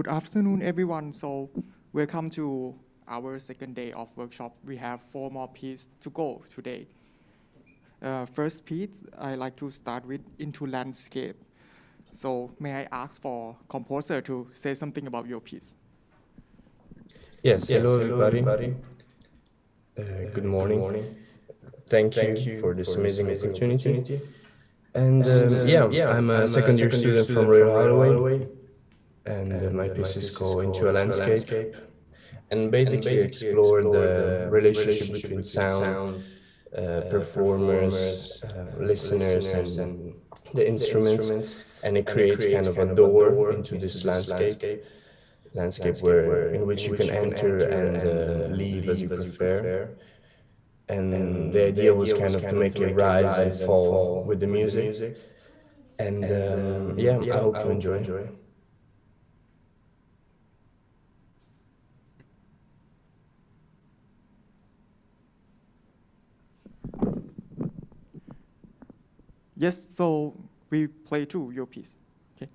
Good afternoon, everyone. So welcome to our second day of workshop. We have four more pieces to go today. Uh, first piece, I like to start with Into Landscape. So may I ask for composer to say something about your piece? Yes, yes hello, hello everybody. Uh, good, good morning. morning. Thank, Thank you, you for this for amazing, amazing opportunity. opportunity. And, and um, yeah, yeah, I'm a I'm second year student, student from Royal Holloway, and, and uh, my piece is called Into a Landscape. landscape. And basically, and basically explore the relationship between sound, uh, uh performers, uh, listeners, and, and the instruments, and it creates kind of a door into this landscape landscape where in which you can enter and uh, leave as you prefer and, and the idea was kind of to make it rise and fall with the music. And um, yeah, I hope you enjoy. Yes, so we play through your piece. Okay.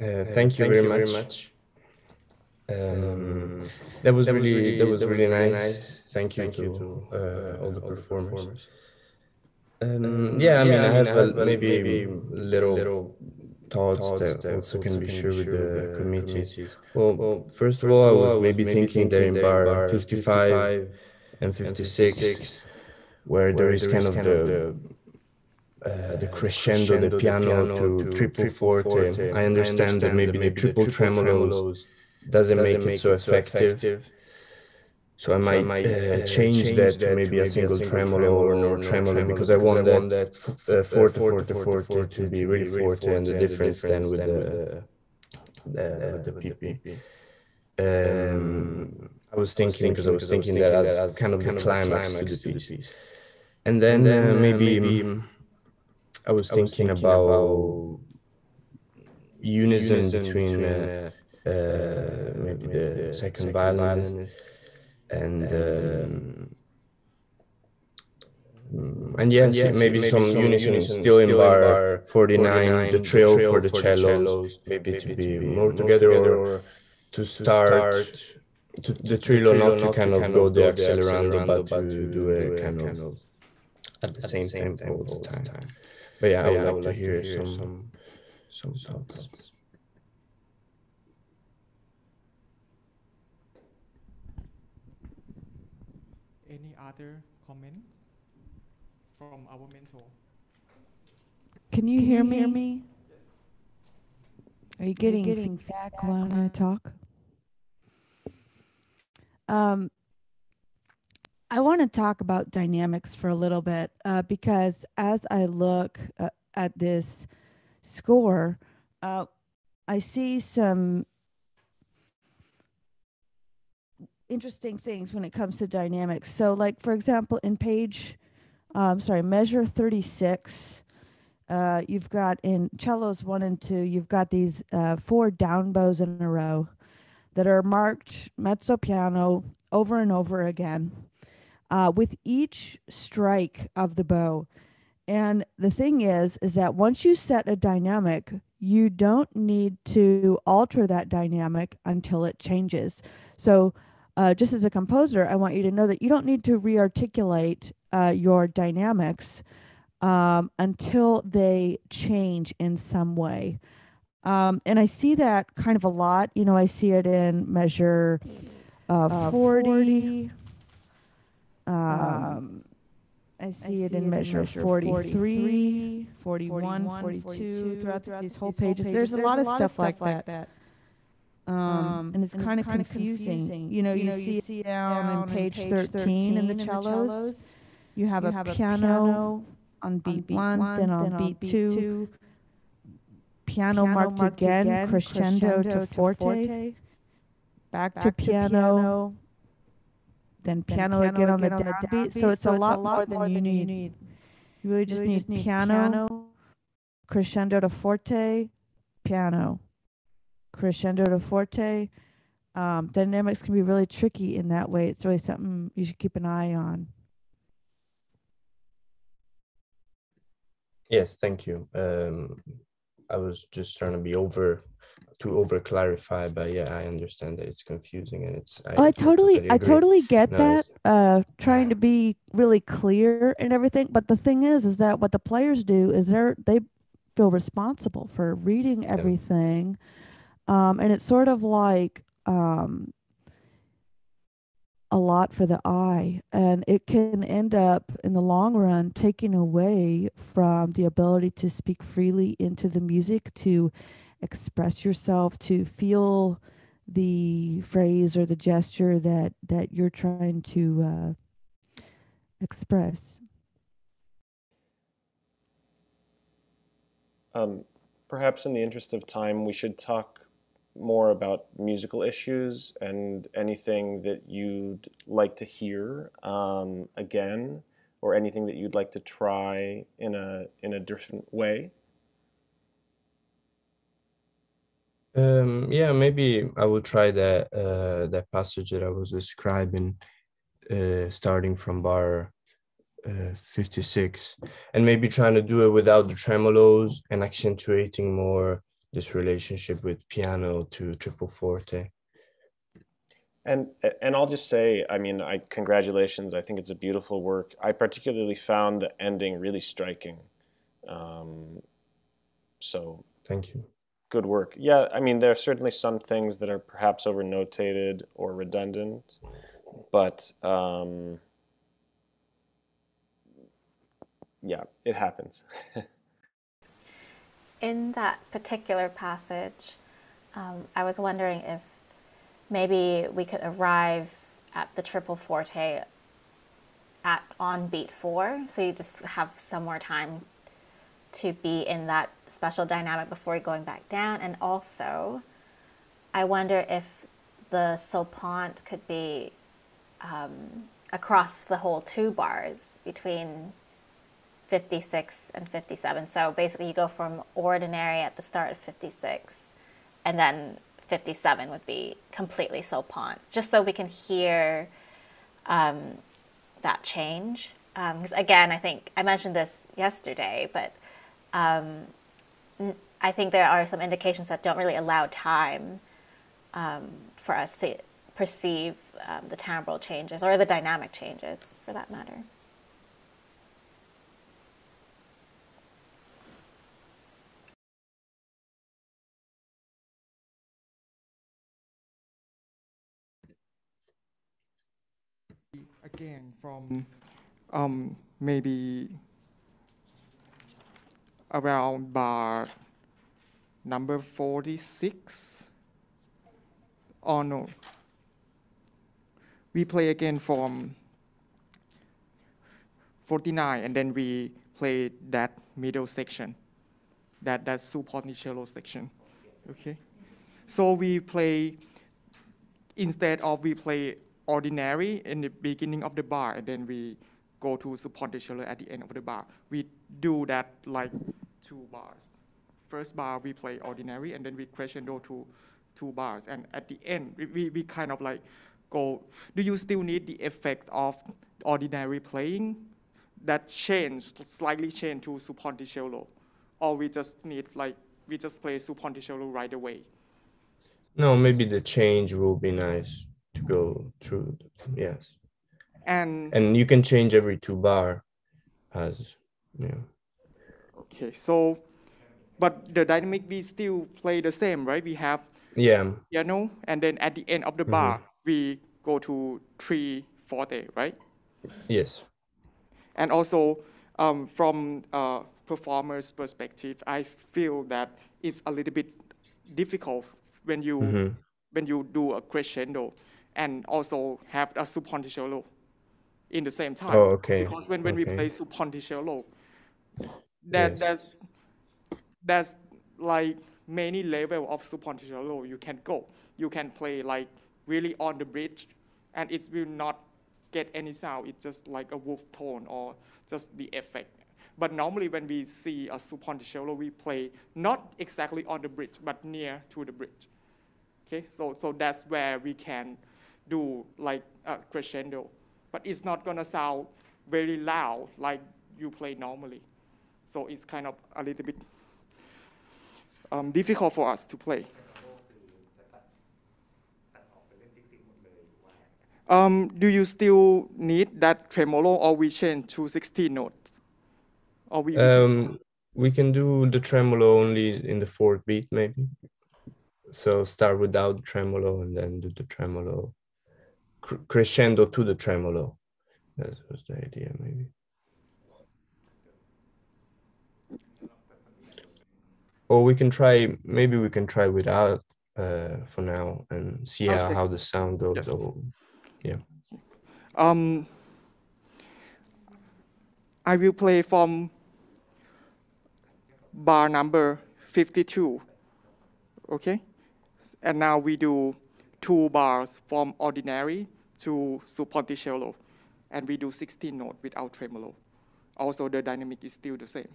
Uh, thank, you, thank very, you much. very much. Um, that was that really, really that was, that really, really nice. nice. Thank you thank to, to uh, uh, all the performers. performers. Um, um, yeah, I mean, I have, I have maybe, maybe little, little thoughts, thoughts that, that also can be shared with the committees. Well, well, first of all, I was maybe thinking that in bar 55 and 56, where there is kind of the uh, the crescendo, the piano to triple forte. I understand that maybe the triple tremolos doesn't make it so effective. So I might, so I might uh, uh, change, change, that to maybe a single, single tremolo or no tremolo, tremolo because I want that, that uh, forte, forte, forte, forte to be really forte and the difference then with the, the, the PP. Um, I was thinking because I was thinking that as kind of the climax to the piece. And then uh, maybe I was thinking about unison between uh, uh, maybe the second violin and um, and yeah, and yeah maybe, maybe some, some unison, unison still, in bar 49, 49 the trill for the cellos, maybe, maybe to be more together, together or to start, to, the trillo not to kind of go the accelerando but to do a kind of at the same tempo all the time. But yeah, I would like to hear some some thoughts. Any other comments from our mentor? Can you Can hear you me? Hear me? Are you getting, Are you getting feedback when I talk? Um, I want to talk about dynamics for a little bit uh, because as I look uh, at this score, uh, I see some interesting things when it comes to dynamics. So, like for example, in page, um, sorry, measure 36, uh, you've got in cellos one and two, you've got these uh, four down bows in a row that are marked mezzo piano over and over again uh, with each strike of the bow. And the thing is, is that once you set a dynamic, you don't need to alter that dynamic until it changes. So uh, just as a composer, I want you to know that you don't need to rearticulate uh, your dynamics um, until they change in some way. Um, and I see that kind of a lot. You know, I see it in measure uh, uh 40. 40. Um, I see, it in measure, measure 43, 43 41, 41 42, 42, throughout, throughout these whole pages. There's, a lot, of, stuff, like that. that. Um, um, and it's kind of confusing. You know, you, see, down on page, page 13, 13 in the cellos. You have, a, piano on beat, one, then on beat, two. Piano, marked, again, crescendo, to forte. Back, to, piano then piano, then piano again, again on the downbeat. So it's so a lot, a lot more than, you need. need. You really just, really need, just need piano, piano, crescendo to forte, piano crescendo to forte. Um, dynamics can be really tricky in that way. It's really something you should keep an eye on. Yes, thank you. Um, I was just trying to be over to over clarify, but yeah, I understand that it's confusing and it's. I, oh, I totally, totally I totally get no, that. Uh, trying to be really clear and everything, but the thing is, is that what the players do is they're they feel responsible for reading everything. Yeah um, and it's sort of like um, a lot for the eye. And it can end up in the long run taking away from the ability to speak freely into the music, to express yourself, to feel the phrase or the gesture that, that you're trying to uh, express. Um, perhaps in the interest of time, we should talk more about musical issues and anything that you'd like to hear um, again, or anything that you'd like to try in a in a different way? Um, yeah, maybe I will try that uh, that passage that I was describing, uh, starting from bar uh, 56, and maybe trying to do it without the tremolos and accentuating more this relationship with piano to triple forte. And and I'll just say, I mean, I congratulations. I think it's a beautiful work. I particularly found the ending really striking. Um, so thank you. Good work. Yeah, I mean, there are certainly some things that are perhaps over notated or redundant, but um, yeah, it happens. In that particular passage, um, I was wondering if maybe we could arrive at the triple forte at on beat four, so you just have some more time to be in that special dynamic before going back down. And also, I wonder if the sul pont could be um, across the whole two bars between 56 and 57. So basically, you go from ordinary at the start of 56, and then 57 would be completely sul pont, just so we can hear um, that change. Because um, again, I think I mentioned this yesterday, but um, I think there are some indications that don't really allow time um, for us to perceive um, the timbral changes or the dynamic changes for that matter. Again, from um, maybe around bar number 46 or no. We play again from 49 and then we play that middle section that that sul ponticello section. Okay? So we play instead of we play ordinary in the beginning of the bar and then we go to support sul ponticello at the end of the bar we do that like two bars. First bar we play ordinary and then we crescendo to two bars. And at the end, we, we, kind of like go, do you still need the effect of ordinary playing that change, slightly change to sul ponticello? Or we just need like, we just play sul ponticello right away? No, maybe the change will be nice to go through, yes. And, and you can change every two bar as, yeah. Okay, so, but the dynamic we still play the same, right? We have yeah piano, and then at the end of the mm-hmm. bar we go to three forte, right? Yes. And also, um, from a performer's perspective, I feel that it's a little bit difficult when you mm-hmm. when you do a crescendo and also have a sul ponticello in the same time. Oh, okay. Because when, when okay. we play sul ponticello, that yes. that's that's like many level of sul ponticello you can go. You can play like really on the bridge, and it will not get any sound. It's just like a wolf tone or just the effect. But normally when we see a sul ponticello, we play not exactly on the bridge, but near to the bridge. Okay, so so that's where we can do like a crescendo, but it's not gonna sound very loud like you play normally. So it's kind of a little bit um, difficult for us to play. Um, do you still need that tremolo or we change to 16 notes? Or we, um, we can do the tremolo only in the fourth beat maybe. So start without tremolo and then do the tremolo crescendo to the tremolo. That was the idea maybe. or we can try maybe we can try without uh, for now and see okay. how, how the sound goes yes. yeah um i will play from bar number 52 okay and now we do two bars from ordinary to sul ponticello and we do 16 note without tremolo also the dynamic is still the same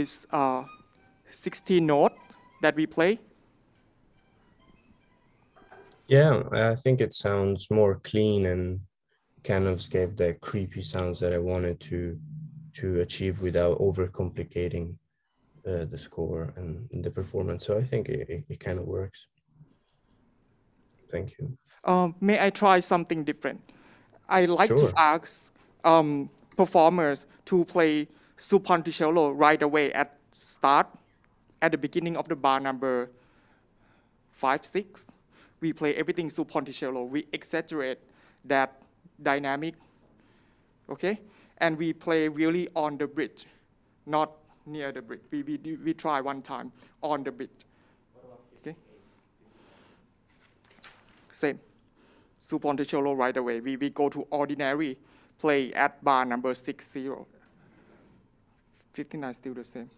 is uh, 16 note that we play. Yeah, I think it sounds more clean and kind of gave the creepy sounds that I wanted to to achieve without overcomplicating uh, the score and the performance. So I think it, it, it kind of works. Thank you. Um, may I try something different? I like Sure. to ask um, performers to play sul ponticello right away at start, at the beginning of the bar number five, six. We play everything sul ponticello. We exaggerate that dynamic, okay? And we play really on the bridge, not near the bridge. We, we, we try one time on the bridge, okay? Same. Sul Ponticello right away. We, we go to ordinary, play at bar number 60. 59 still the same.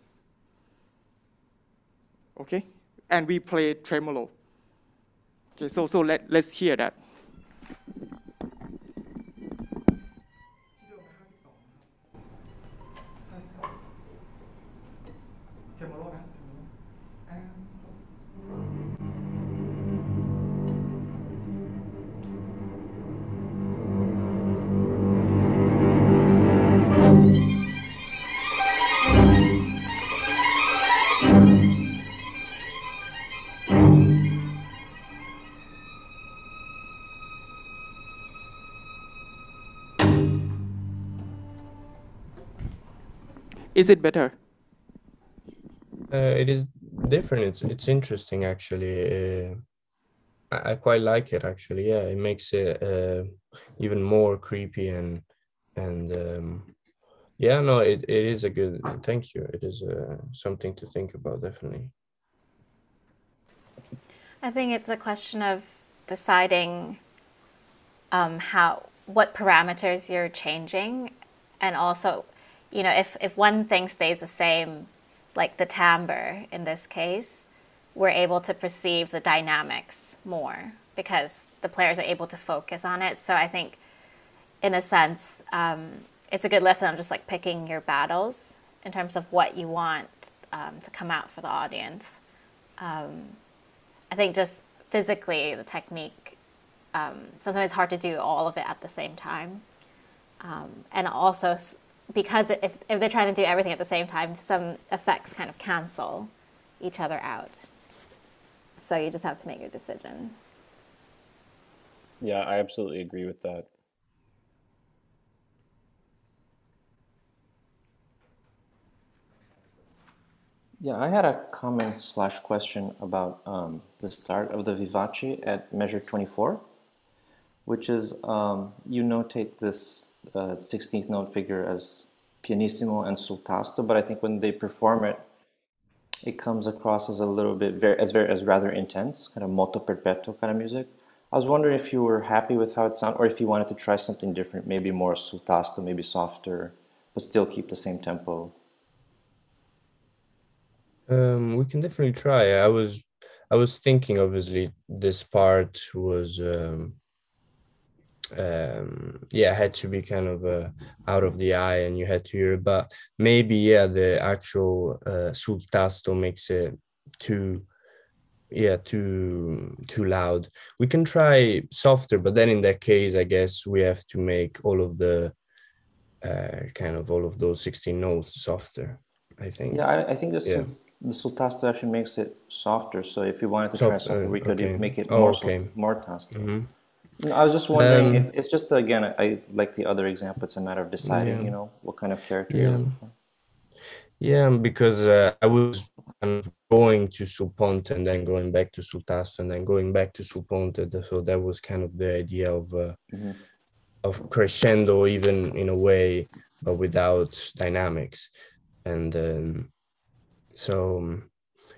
Okay? And we play tremolo. Okay, so, so let, let's hear that. Is it better? Uh, it is different. It's it's interesting actually. Uh, I, I quite like it actually. Yeah, it makes it uh, even more creepy and and um, yeah, no, it, it is a good. Thank you. It is uh, something to think about definitely. I think it's a question of deciding um, how what parameters you're changing, and also, you know, if if one thing stays the same, like the timbre in this case, we're able to perceive the dynamics more because the players are able to focus on it. So I think, in a sense, um, it's a good lesson of just like picking your battles in terms of what you want um, to come out for the audience. I think just physically, the technique, um, sometimes it's hard to do all of it at the same time. Um, and also, because if, if they're trying to do everything at the same time, some effects kind of cancel each other out. So you just have to make your decision. Yeah, I absolutely agree with that. Yeah, I had a comment slash question about um, the start of the vivace at measure 24, which is um, you notate this uh, 16th note figure as pianissimo and sul tasto, but I think when they perform it, it comes across as a little bit very as very as rather intense, kind of moto perpetuo kind of music. I was wondering if you were happy with how it sounded, or if you wanted to try something different, maybe more sul tasto, maybe softer, but still keep the same tempo. Um, we can definitely try. I was I was thinking obviously this part was um um yeah had to be kind of uh, out of the eye and you had to hear but maybe yeah the actual uh sul tasto makes it too yeah too too loud we can try softer but then in that case i guess we have to make all of the uh kind of all of those 16 notes softer i think Yeah, I, I think the Yeah. sul, the sul tasto actually makes it softer. So if you wanted to try Soft, something, uh, we could okay. make it Oh, more okay. more tasto. Mhm. No, I was just wondering. Um, it, it's just again, I, like the other example. It's a matter of deciding, Yeah. you know, what kind of character you're Yeah. looking for. Yeah, because uh, I was kind of going to Sul Ponte and then going back to Sul Tasto and then going back to Sul Ponte. So that was kind of the idea of uh, Mhm. of crescendo, even in a way, but without dynamics. And um, so, um,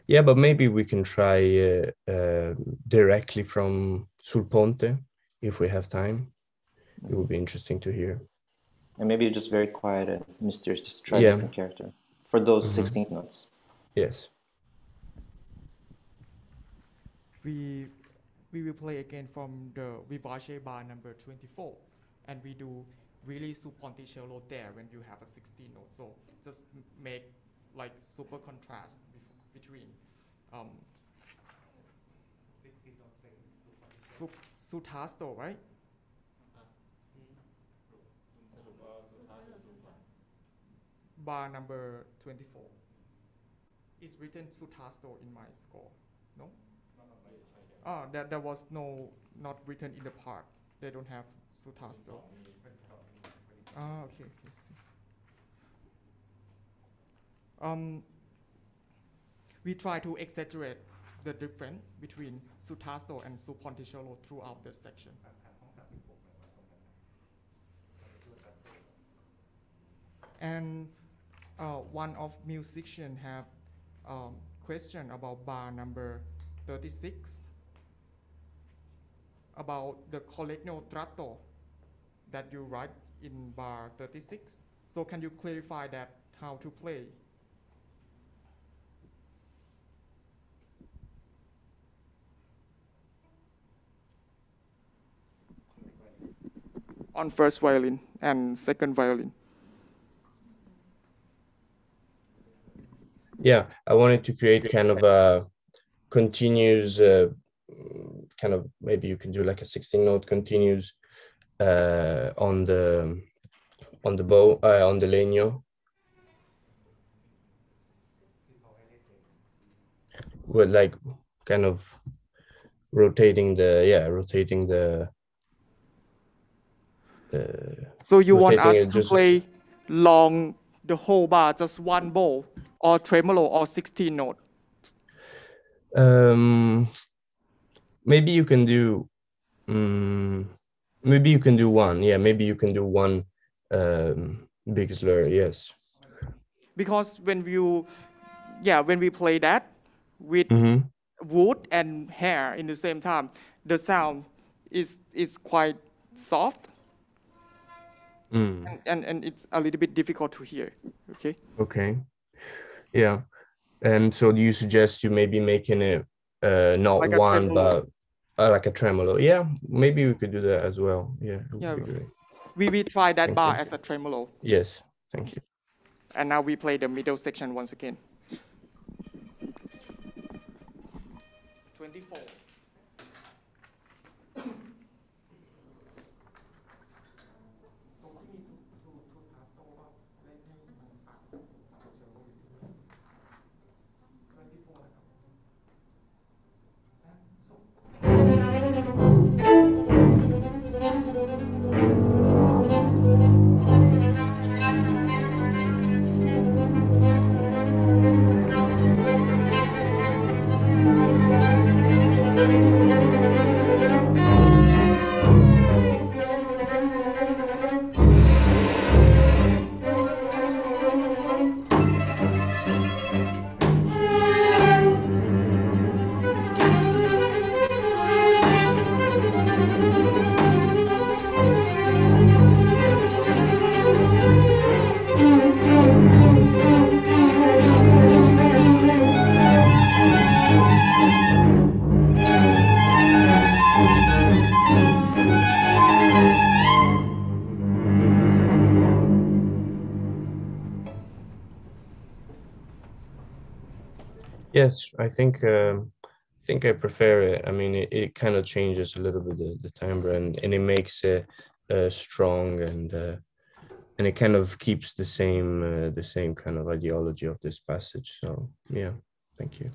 yeah, but maybe we can try uh, uh, directly from Sul Ponte if we have time. It would be interesting to hear. And maybe just very quiet and mysterious, just to try Yeah. a different character for those Mhm. 16th notes. Yes. we we will play again from the Vivace bar number 24 and we do really sul ponticello there when you have a 16 note so just make like super contrast between um, sul tasto, right? Bar number 24. It's written sul tasto in my score, no? Ah, that there was no, not written in the part. They don't have sul tasto. Ah, okay, okay. see. Um, we try to exaggerate the difference between sul tasto and sul ponticello throughout the section. And uh, one of musician have um, question about bar number 36 about the col legno tratto that you write in bar 36. So can you clarify that how to play? On first violin and second violin. Yeah, I wanted to create kind of a continuous uh, kind of maybe you can do like a 16 note continues uh, on the on the bow uh, on the legno with like kind of rotating the yeah rotating the So you want us to just- play long the whole bar, just one bow, or tremolo, or 16 note? Um, maybe you can do. Um, maybe you can do one. Yeah, maybe you can do one um, big slur. Yes. Because when you, yeah, when we play that with hmm wood and hair in the same time, the sound is is quite soft Mm. and, and, and it's a little bit difficult to hear. Okay. Okay. Yeah. And so do you suggest you maybe making it uh, not Like one, but uh, like a tremolo? Yeah, maybe we could do that as well. Yeah. Yeah. We we try that Thank bar you. as a tremolo, Yes. Thank you. and now we play the middle section once again. Yes, I think um, I think I prefer it. I mean, it, it kind of changes a little bit the, the timbre and, and it makes it uh, strong and uh, and it kind of keeps the same uh, the same kind of ideology of this passage. So yeah, thank you.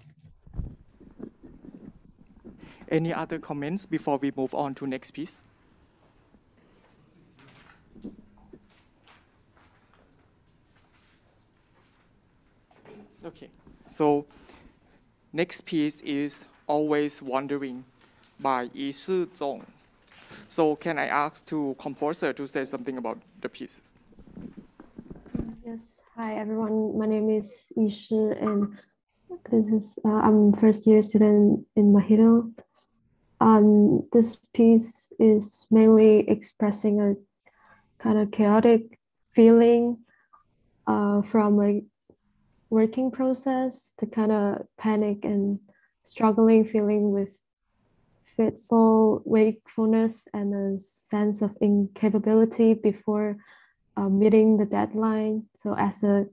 Any other comments before we move on to next piece? Okay, so next piece is Always Wondering by Yishi Zhong. So can I ask to composer to say something about the pieces? Yes. Hi, everyone. My name is Yishi, and this is uh, I'm first year student in Mahidol. Um, this piece is mainly expressing a kind of chaotic feeling uh, from a working process, the kind of panic and struggling feeling with fitful wakefulness and a sense of incapability before uh, meeting the deadline. So as a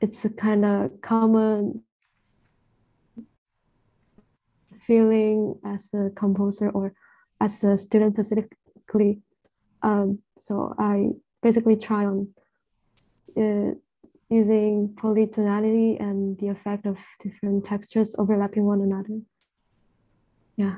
it's a kind of common feeling as a composer or as a student specifically. Um, so I basically try on uh, using polytonality and the effect of different textures overlapping one another. Yeah.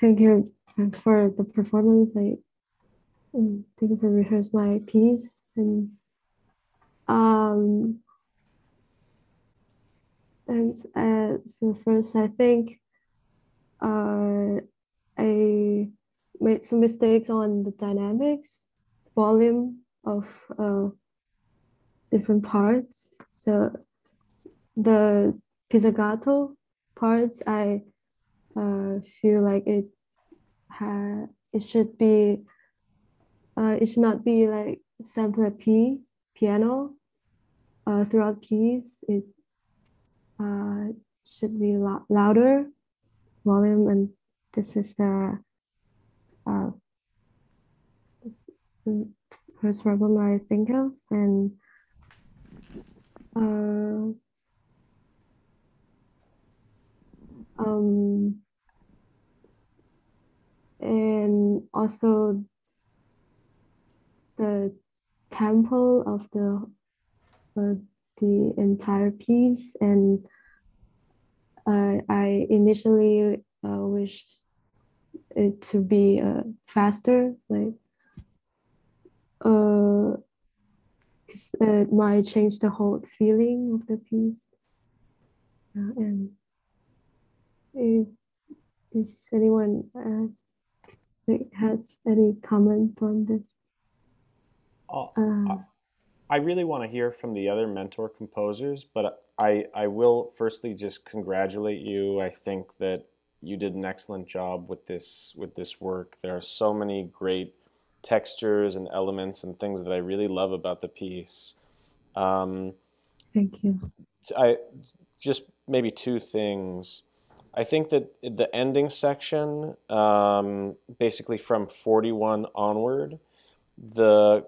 Thank you for the performance. I um, thank you for rehearse my piece and um and uh, so first I think uh I made some mistakes on the dynamics volume of uh different parts. So the pizzicato parts I uh, feel like it ha it should be uh, it should not be like sample P piano uh, throughout keys. It uh, should be lo louder volume, and this is the uh, first problem I think of, and uh, um, and also the tempo of the uh, the entire piece. And uh, I initially uh, wished it to be uh, faster like uh, it might change the whole feeling of the piece. And if, is anyone has any comments on this? Uh, Uh, I really want to hear from the other mentor composers, but I, I will firstly just congratulate you. I think that you did an excellent job with this with this work. There are so many great textures and elements and things that I really love about the piece. Um, Thank you. I just maybe two things. I think that the ending section, um, basically from 41 onward, the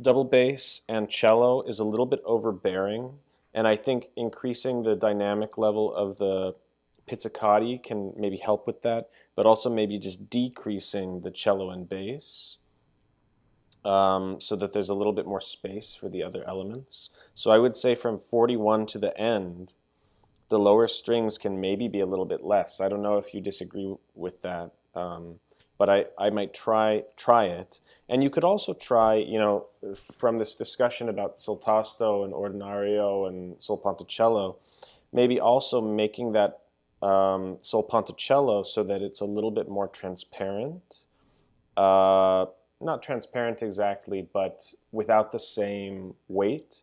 double bass and cello is a little bit overbearing. And I think increasing the dynamic level of the pizzicati can maybe help with that, but also maybe just decreasing the cello and bass um, so that there's a little bit more space for the other elements. So I would say from 41 to the end, the lower strings can maybe be a little bit less. I don't know if you disagree with that, um, but I, I might try try it. And you could also try, you know, from this discussion about sul tasto and ordinario and sul ponticello, maybe also making that um, sul ponticello so that it's a little bit more transparent. Uh, not transparent exactly, but without the same weight,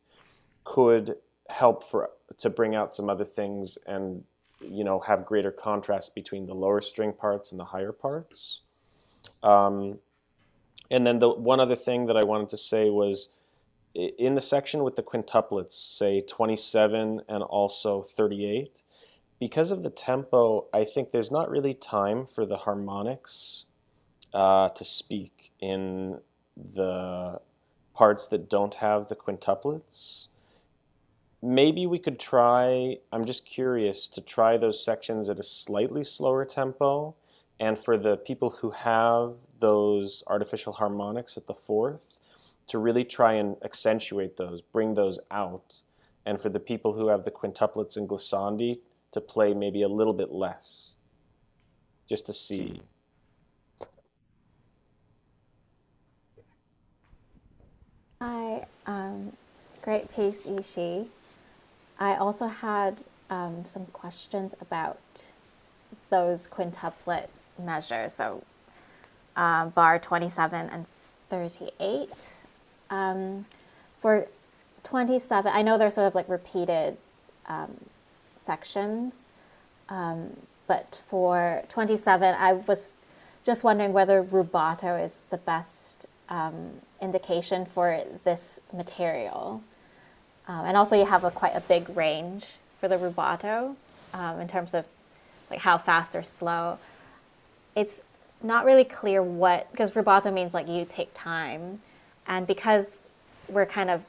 could help for to bring out some other things and you know have greater contrast between the lower string parts and the higher parts. Um, and then the one other thing that I wanted to say was in the section with the quintuplets, say 27 and also 38, because of the tempo, I think there's not really time for the harmonics uh, to speak in the parts that don't have the quintuplets. Maybe we could try, I'm just curious, to try those sections at a slightly slower tempo. And for the people who have those artificial harmonics at the fourth, to really try and accentuate those, bring those out. And for the people who have the quintuplets and glissandi, to play maybe a little bit less, just to see. Hi, um, great piece, Yishi. I also had um, some questions about those quintuplet measures, so um, bar 27 and 38. Um, for 27, I know they're sort of like repeated um, sections, um, but for 27, I was just wondering whether rubato is the best um, indication for this material. Um, and also you have a quite a big range for the rubato um, in terms of like how fast or slow. It's not really clear what, because rubato means like you take time. And because we're kind of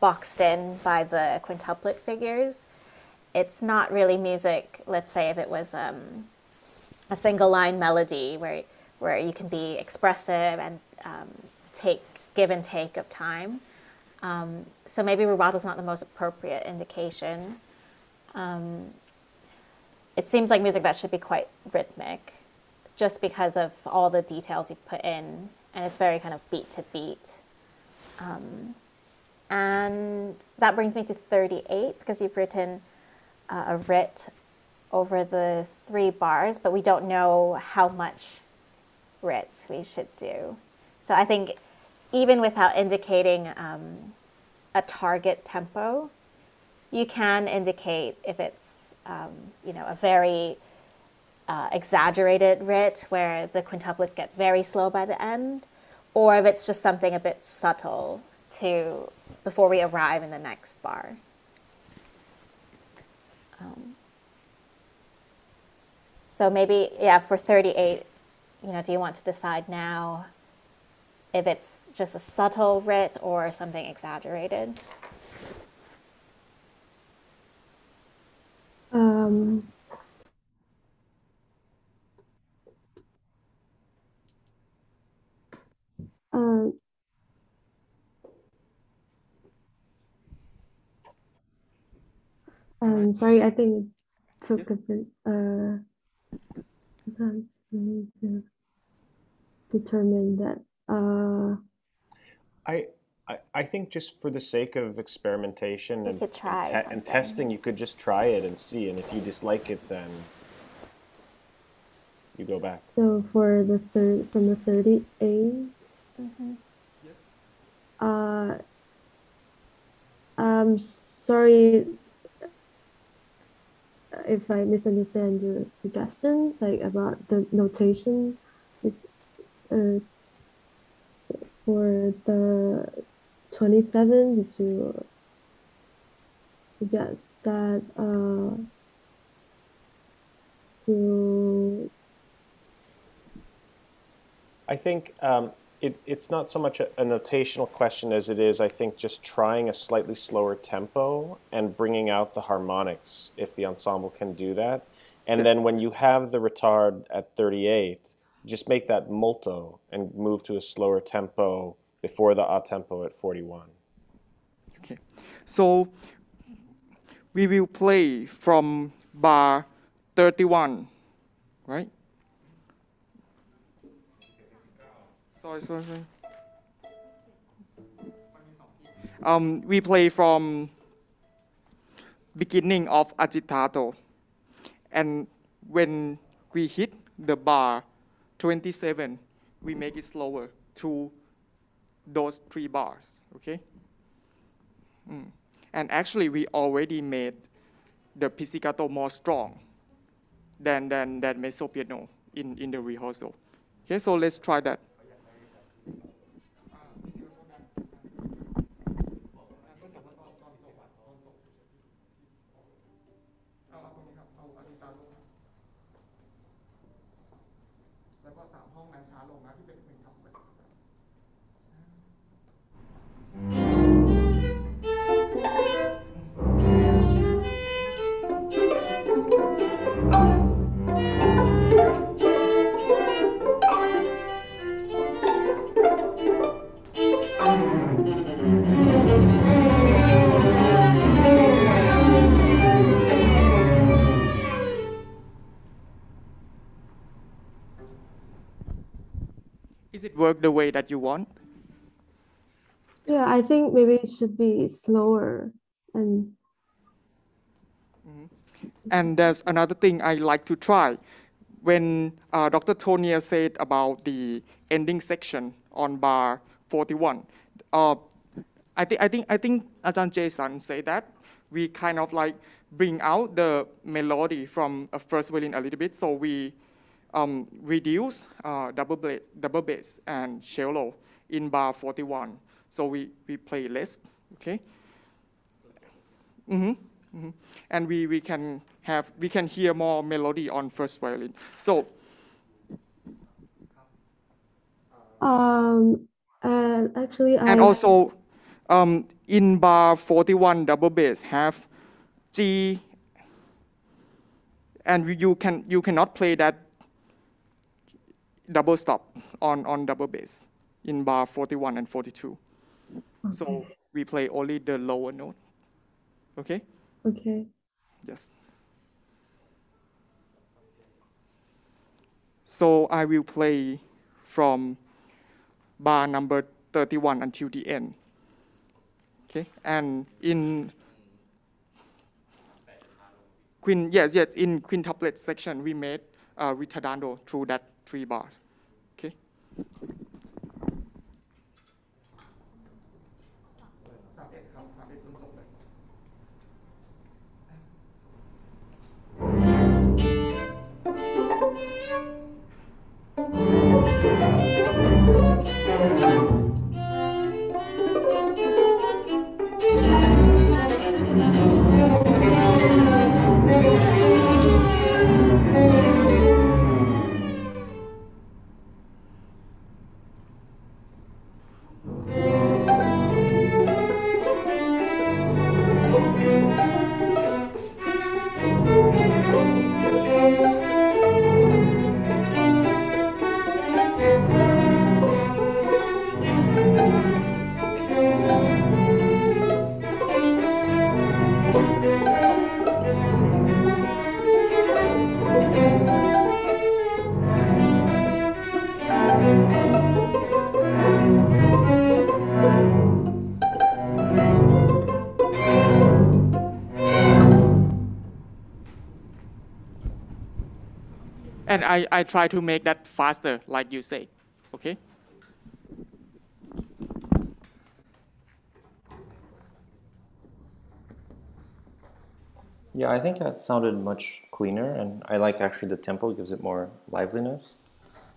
boxed in by the quintuplet figures, it's not really music, let's say if it was um, a single line melody where, where you can be expressive and um, take give and take of time. Um, so maybe rubato is not the most appropriate indication. Um, it seems like music that should be quite rhythmic, just because of all the details you've put in, and it's very kind of beat to beat. Um, and that brings me to 38 because you've written uh, a rit over the three bars, but we don't know how much rit we should do. So I think even without indicating um, a target tempo, you can indicate if it's um, you know a very uh, exaggerated rit where the quintuplets get very slow by the end, or if it's just something a bit subtle to before we arrive in the next bar. Um, so maybe yeah for 38 you know do you want to decide now if it's just a subtle rit or something exaggerated? Um, uh, um, sorry, I think it took a bit uh, time to determine that uh, I, I I think just for the sake of experimentation and, and, te- and testing, you could just try it and see. And if you dislike it, then you go back. So for the third from the 38, mm-hmm. uh, I'm sorry if I misunderstand your suggestions, like about the notation. It, Uh, for the 27, did you suggest that uh, to I think um, it, it's not so much a, a, notational question as it is, I think, just trying a slightly slower tempo and bringing out the harmonics if the ensemble can do that. And yes. then when you have the retard at 38, just make that molto and move to a slower tempo before the a tempo at 41. Okay, so we will play from bar 31, right? Sorry, sorry, sorry. Um, we play from beginning of agitato, and when we hit the bar 27, we make it slower to those three bars, okay? Mm. And actually, we already made the pizzicato more strong than, than, than mezzo piano in, in the rehearsal. Okay, so let's try that. The way that you want? Yeah, I think maybe it should be slower and. Mm-hmm. And there's another thing I like to try. When uh, Dr. Tonia said about the ending section on bar 41, uh, I think I think I think Ajahn Jason said that we kind of like bring out the melody from a first violin a little bit, so we um, reduce uh, double, bass, double bass and cello in bar 41. So we, we play less, okay? Mm-hmm, mm-hmm. And we, we can have, we can hear more melody on first violin. So. Um, uh, actually, I. And also, um, in bar 41 double bass have G and you can you cannot play that double stop on, on double bass in bar 41 and 42. Okay. So we play only the lower note. Okay? Okay. Yes. So I will play from bar number 31 until the end. Okay, and in queen, yes, yes, in quintuplet section, we made uh, ritardando through that three bars. Okay. And I, I try to make that faster, like you say, okay? Yeah, I think that sounded much cleaner, and I like actually the tempo gives it more liveliness.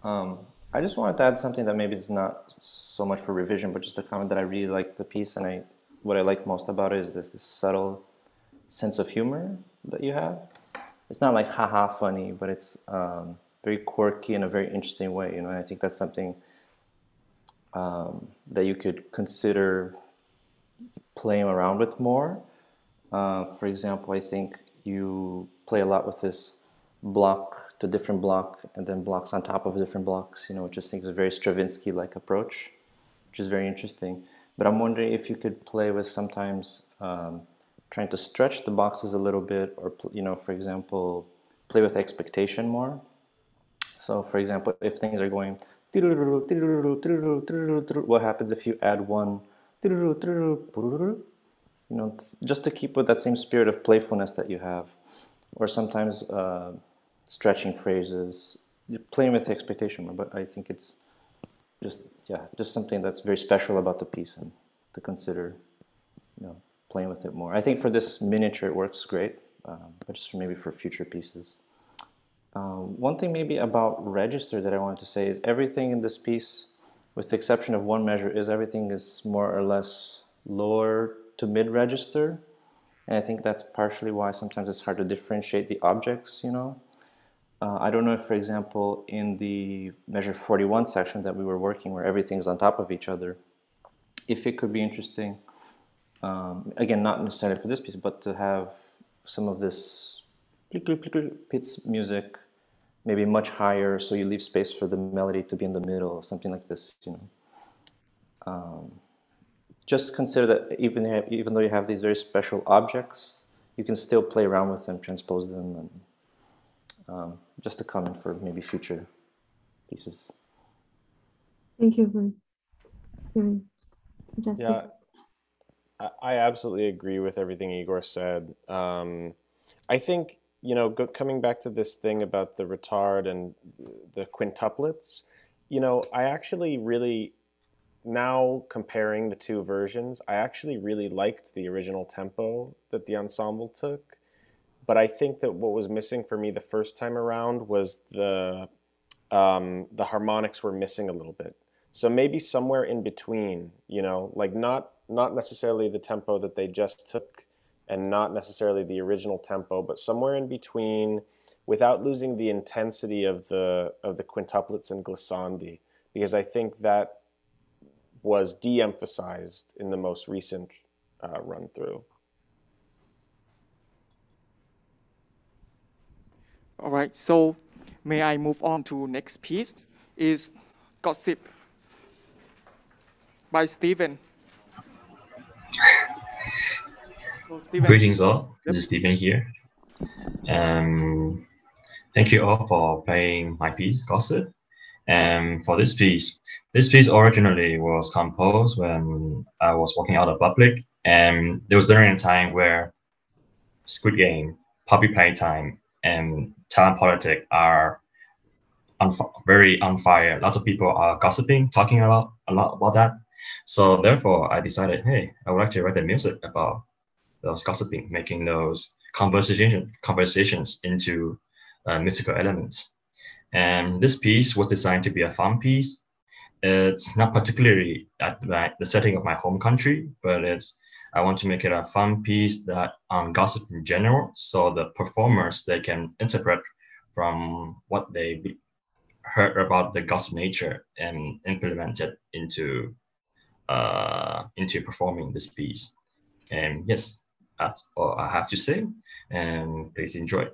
Um, I just wanted to add something that maybe is not so much for revision, but just a comment that I really like the piece, and I what I like most about it is this this subtle sense of humor that you have. It's not like haha funny, but it's um, very quirky in a very interesting way. You know, and I think that's something um, that you could consider playing around with more. Uh, for example, I think you play a lot with this block to different block and then blocks on top of different blocks, you know, which I think is a very Stravinsky-like approach, which is very interesting. But I'm wondering if you could play with sometimes um, trying to stretch the boxes a little bit or, you know, for example, play with expectation more. So for example, if things are going, what happens if you add one, you know, just to keep with that same spirit of playfulness that you have, or sometimes uh, stretching phrases, playing with expectation. But I think it's just yeah, just something that's very special about the piece and to consider, you know, playing with it more. I think for this miniature it works great, um, but just maybe for future pieces. Um, one thing maybe about register that I wanted to say is everything in this piece, with the exception of one measure, is everything is more or less lower to mid register. And I think that's partially why sometimes it's hard to differentiate the objects, you know. Uh, I don't know if, for example, in the measure 41 section that we were working where everything's on top of each other, if it could be interesting, um, again, not necessarily for this piece, but to have some of this pits music maybe much higher so you leave space for the melody to be in the middle, something like this, you know. Um, just consider that even, even though you have these very special objects, you can still play around with them, transpose them, and um, just a comment for maybe future pieces. Thank you for suggesting. Yeah, I absolutely agree with everything Igor said. Um, I think you know, go, coming back to this thing about the retard and the quintuplets, you know, I actually really now comparing the two versions, I actually really liked the original tempo that the ensemble took. But I think that what was missing for me the first time around was the um, the harmonics were missing a little bit. So maybe somewhere in between, you know, like not not necessarily the tempo that they just took and not necessarily the original tempo, but somewhere in between without losing the intensity of the of the quintuplets and glissandi because I think that was de-emphasized in the most recent uh, run through. All right, so may I move on to next piece is Gossip by Steven. So, Greetings all, this is Steven here. Um, thank you all for playing my piece, Gossip. And for this piece, this piece originally was composed when I was working out of public, and it was during a time where Squid Game, Poppy Playtime, and Talent Politics are on very on fire. Lots of people are gossiping, talking a lot, a lot about that. So therefore, I decided, hey, I would like to write the music about those gossiping, making those conversation conversations into uh, musical elements. And this piece was designed to be a fun piece. It's not particularly at the setting of my home country, but it's I want to make it a fun piece that on um, gossip in general, so the performers they can interpret from what they heard about the gossip nature and implement it into uh, into performing this piece. And yes, that's all I have to say. And please enjoy.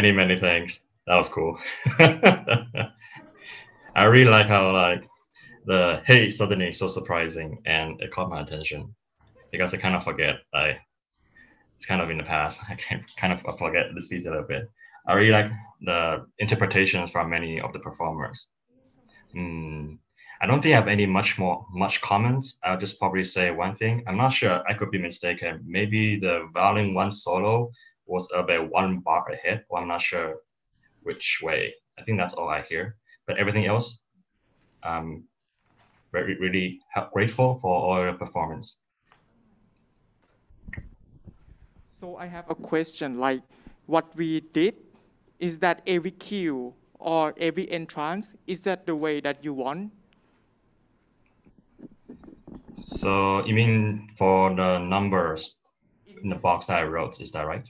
Many many thanks. That was cool. I really like how like the hey suddenly so surprising and it caught my attention because I kind of forget I it's kind of in the past. I can kind of forget this piece a little bit. I really like the interpretations from many of the performers. Mm, I don't think I have any much more much comments. I'll just probably say one thing. I'm not sure. I could be mistaken. Maybe the violin one solo was about one bar ahead. Well, I'm not sure which way. I think that's all I hear. But everything else, um, very really grateful for all your performance. So I have a question. Like, what we did is that every queue or every entrance is that the way that you want? So you mean for the numbers in the box that I wrote? Is that right?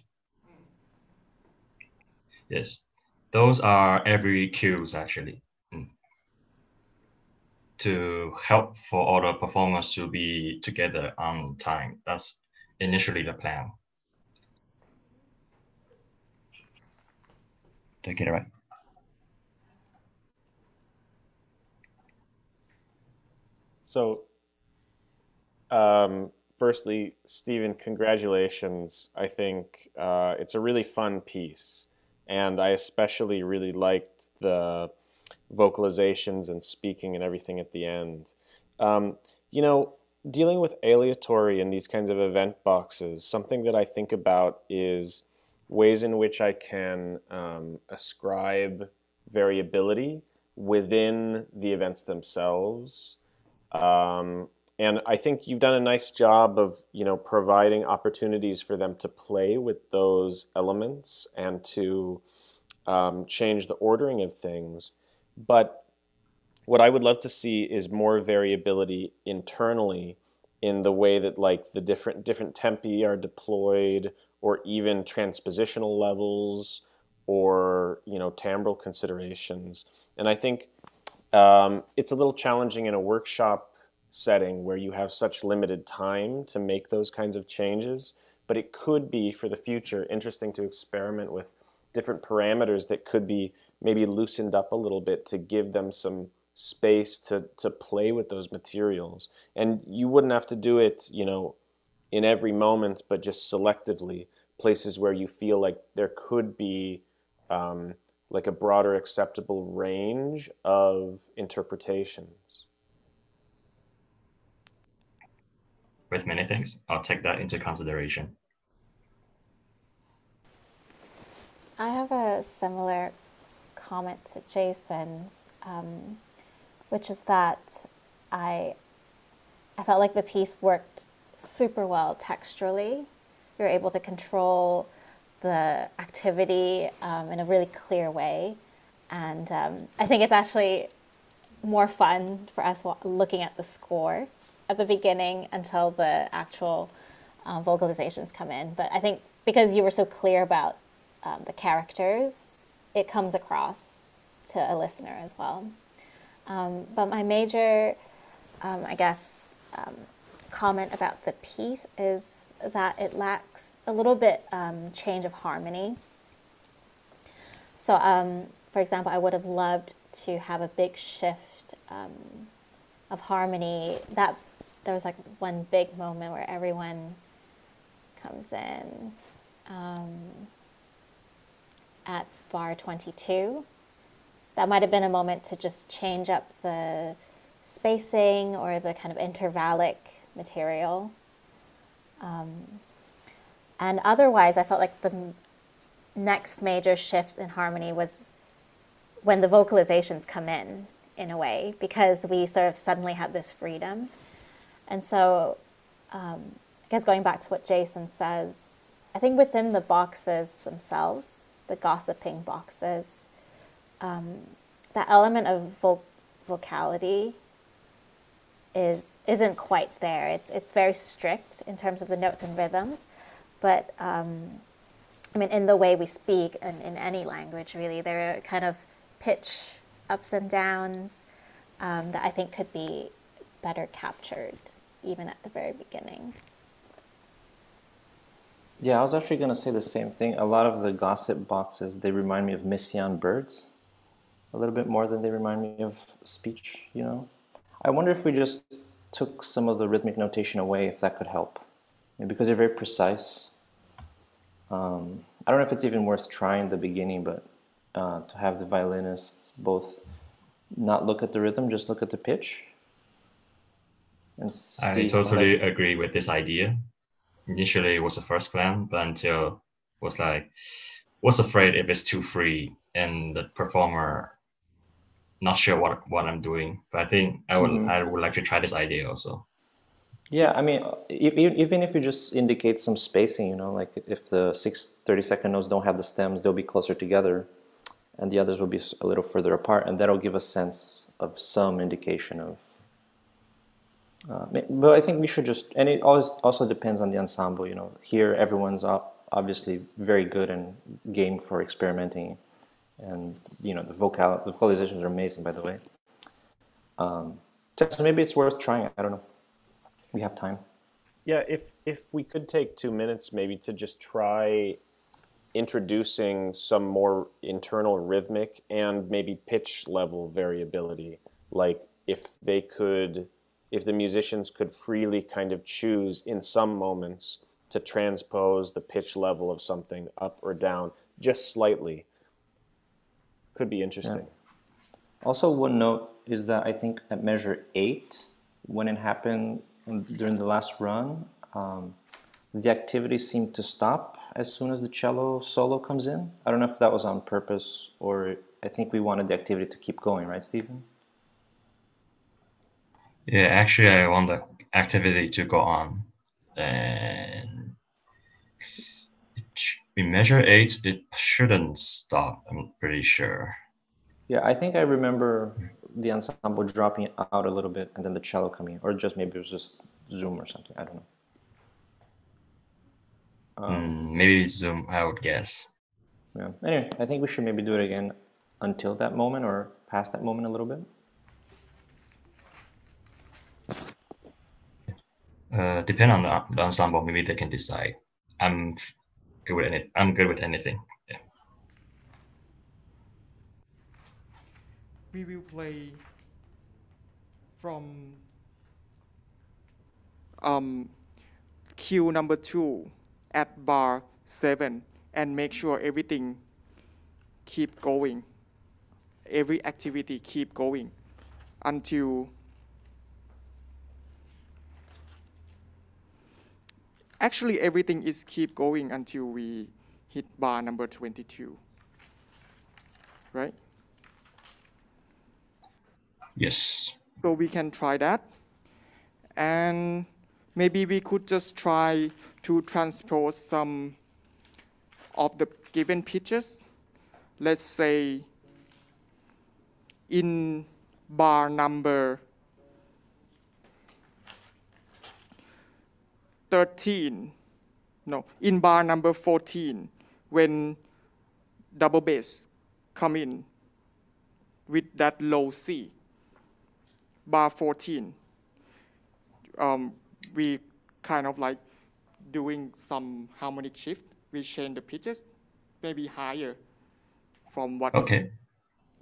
Yes, those are every cues actually mm. to help for all the performers to be together on time. That's initially the plan. Did I get it right? So, um, firstly, Steven, congratulations. I think uh, it's a really fun piece and I especially really liked the vocalizations and speaking and everything at the end. Um, you know, dealing with aleatory and these kinds of event boxes, something that I think about is ways in which I can um, ascribe variability within the events themselves. Um, and I think you've done a nice job of, you know, providing opportunities for them to play with those elements and to um, change the ordering of things. But what I would love to see is more variability internally in the way that like the different different tempi are deployed or even transpositional levels or you know timbral considerations and i think um, it's a little challenging in a workshop setting where you have such limited time to make those kinds of changes. But it could be for the future interesting to experiment with different parameters that could be maybe loosened up a little bit to give them some space to to play with those materials and you wouldn't have to do it you know in every moment but just selectively places where you feel like there could be um, like a broader acceptable range of interpretations with many things i'll take that into consideration. I have a similar comment to jason's um, which is that I I felt like the piece worked super well texturally. You're able to control the activity um, in a really clear way, and um, I think it's actually more fun for us looking at the score at the beginning until the actual uh, vocalizations come in. But I think because you were so clear about um, the characters, it comes across to a listener as well. Um, but my major, um, I guess, um, comment about the piece is that it lacks a little bit um, change of harmony. So, for example, I would have loved to have a big shift of harmony. That there was like one big moment where everyone comes in at bar 22 that might have been a moment to just change up the spacing or the kind of intervallic material. Um, and otherwise, I felt like the next major shift in harmony was when the vocalizations come in, in a way, because we sort of suddenly had this freedom. And so, um, I guess going back to what Jason says, I think within the boxes themselves, the gossiping boxes, um, that element of vo- vocality is isn't quite there. It's it's very strict in terms of the notes and rhythms, but um, I mean in the way we speak and in any language really, there are kind of pitch ups and downs um, that I think could be better captured even at the very beginning. Yeah, I was actually going to say the same thing. A lot of the gossip boxes they remind me of Messiaen birds a little bit more than they remind me of speech, you know? I wonder if we just took some of the rhythmic notation away, if that could help. Because they're very precise. Um, I don't know if it's even worth trying the beginning, but uh, to have the violinists both not look at the rhythm, just look at the pitch. And I totally that... agree with this idea. Initially, it was the first plan, but until was like was afraid if it's too free and the performer not sure what what I'm doing, but I think I would mm-hmm. I would like to try this idea also. Yeah, I mean, if even if you just indicate some spacing, you know, like if the six 30 second notes don't have the stems, they'll be closer together, and the others will be a little further apart, and that'll give a sense of some indication of. Uh, but I think we should just, and it always also depends on the ensemble. You know, here everyone's obviously very good and game for experimenting. And you know the vocal the vocalizations are amazing by the way. Um, so maybe it's worth trying. I don't know. We have time. Yeah if if we could take two minutes maybe to just try introducing some more internal rhythmic and maybe pitch level variability. Like if they could if the musicians could freely kind of choose in some moments to transpose the pitch level of something up or down just slightly could be interesting. Yeah. Also, one note is that I think at measure eight, when it happened during the last run, um, the activity seemed to stop as soon as the cello solo comes in. I don't know if that was on purpose or I think we wanted the activity to keep going, right, Steven? Yeah, actually, I want the activity to go on. And in measure eight, it shouldn't stop. I'm pretty sure. Yeah, I think I remember the ensemble dropping out a little bit and then the cello coming, or just maybe it was just Zoom or something. I don't know. Um, mm, maybe Zoom, I would guess. Yeah. Anyway, I think we should maybe do it again until that moment or past that moment a little bit. uh, depend on the, the ensemble. Maybe they can decide. I'm good with any. I'm good with anything. Yeah. We will play from um, cue number two at bar seven and make sure everything keep going. Every activity keep going until actually everything is keep going until we hit bar number 22 right? Yes. so we can try that. And maybe we could just try to transpose some of the given pitches. Let's say in bar number 13 no in bar number 14 when double bass come in with that low C bar 14 um, we kind of like doing some harmonic shift we change the pitches maybe higher from what. Okay.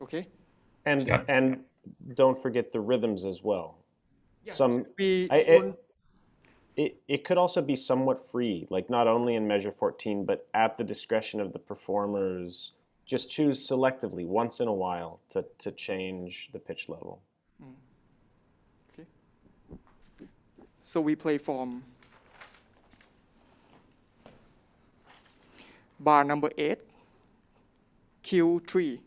okay And Yeah. and don't forget the rhythms as well. Some we I, it, don't- it it could also be somewhat free, like not only in measure 14, but at the discretion of the performers. Just choose selectively once in a while to, to change the pitch level. Mm. Okay, So we play from bar number eight, Q3.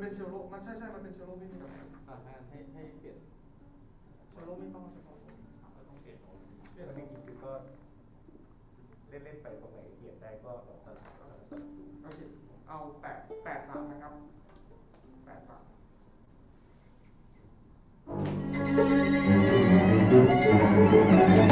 มันเป็นเชลโลมันใช่ใช่มันเป็นเชลโลไม่มีแบบอ่าให้ให้เปลี่ยนเชลโลไม่ต้องเฉพาะต้องเปลี่ยนเปลี่ยนไม่จริงๆก็เล่นไปตรงไหนเปลี่ยนได้ก็ลับสลับโอเคเอาแปดแปดสามนะครับแปดสาม Does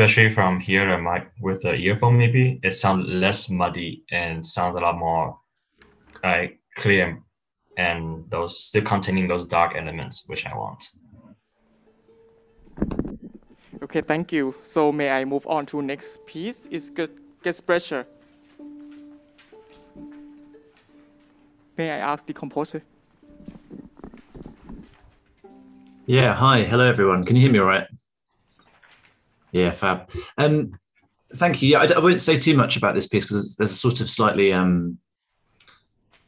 especially from here the mic with the earphone. Maybe it sounds less muddy and sounds a lot more like clear, and those still containing those dark elements which I want. Okay, thank you. So may I move on to next piece? Is get guest pressure. May I ask the composer? Yeah, hi. Hello, everyone. Can you hear me all right? Yeah, fab. Um, thank you. Yeah, I, I won't say too much about this piece because there's a sort of slightly um,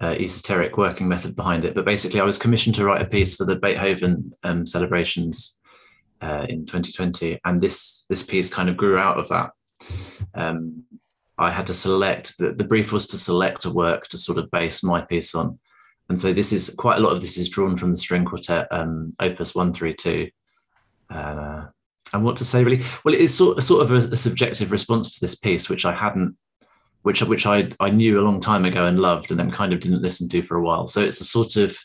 uh, esoteric working method behind it. But basically, I was commissioned to write a piece for the Beethoven um, celebrations uh, in 2020, and this this piece kind of grew out of that. Um, I had to select the, the brief was to select a work to sort of base my piece on, and so this is quite a lot of this is drawn from the string quartet, um, Opus 132. Uh, and what to say really? Well, it is sort, sort of a, a subjective response to this piece, which I hadn't, which which I I knew a long time ago and loved, and then kind of didn't listen to for a while. So it's a sort of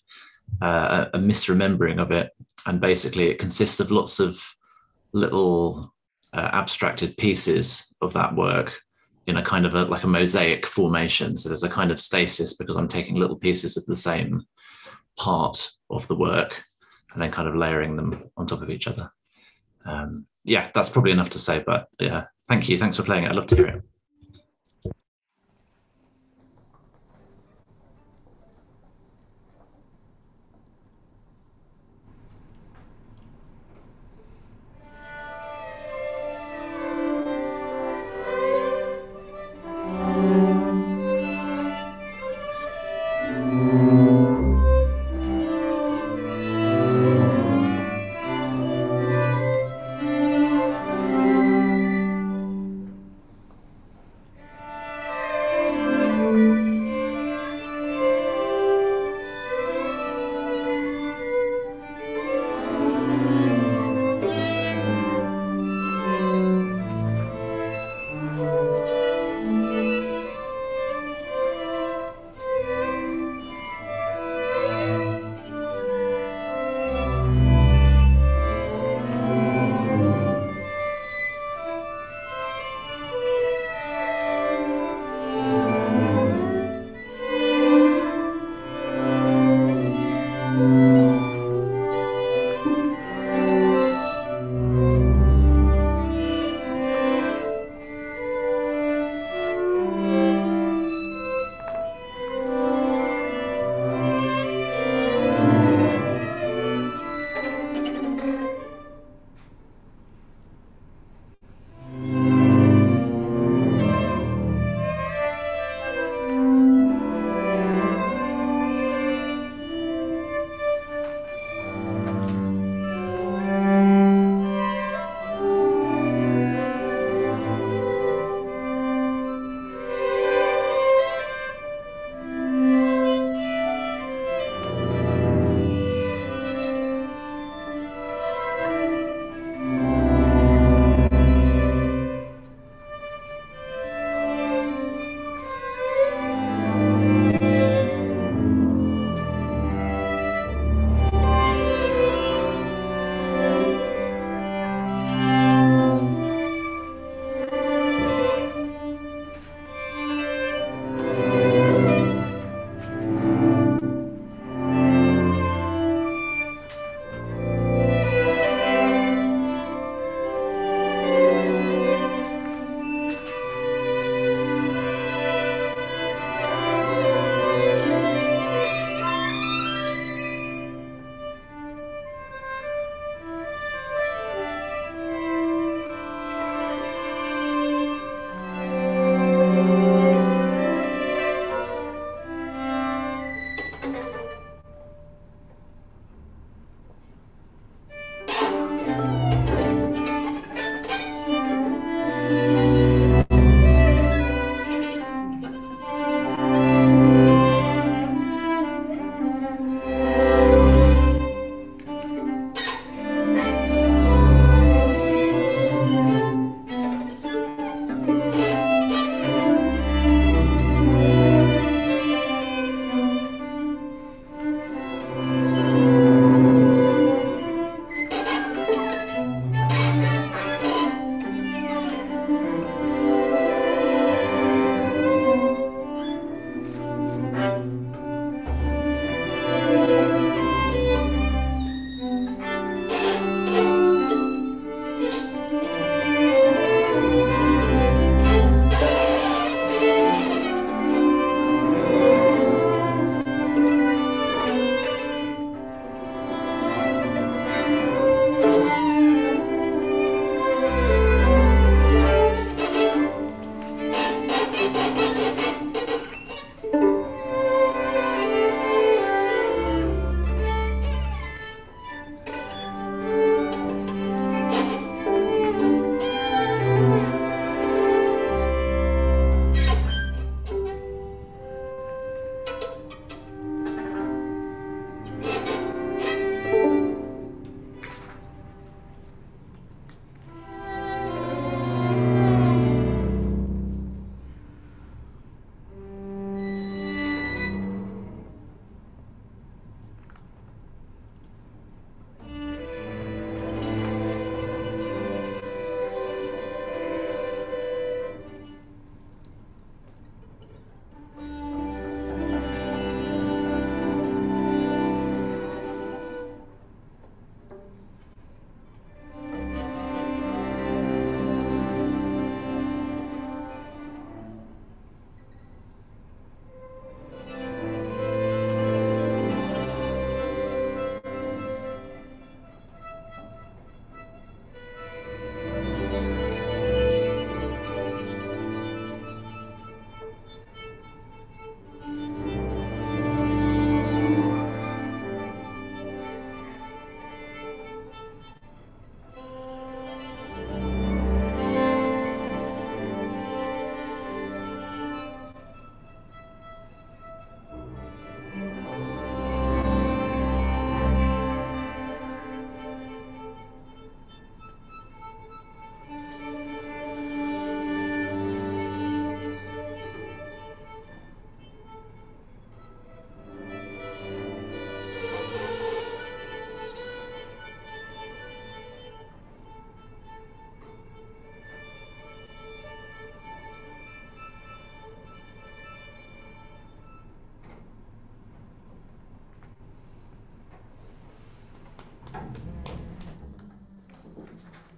uh, a misremembering of it, and basically it consists of lots of little uh, abstracted pieces of that work in a kind of a like a mosaic formation. So there's a kind of stasis because I'm taking little pieces of the same part of the work and then kind of layering them on top of each other. Um, yeah, that's probably enough to say, but yeah, thank you. Thanks for playing it. I'd love to hear it.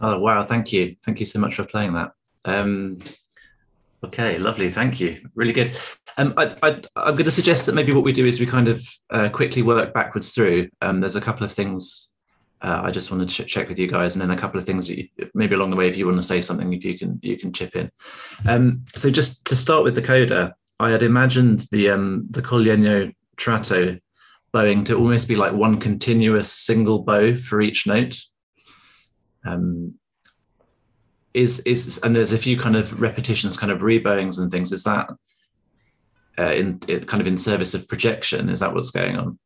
Oh wow! Thank you, thank you so much for playing that. Um, okay, lovely. Thank you. Really good. Um, I, am going to suggest that maybe what we do is we kind of uh, quickly work backwards through. Um, there's a couple of things uh, I just wanted to check with you guys, and then a couple of things that you, maybe along the way, if you want to say something, if you can, you can chip in. Um, so just to start with the coda, I had imagined the um, the col legno tratto bowing to almost be like one continuous single bow for each note. Um, is is and there's a few kind of repetitions, kind of rebowings and things. Is that uh, in it kind of in service of projection? Is that what's going on?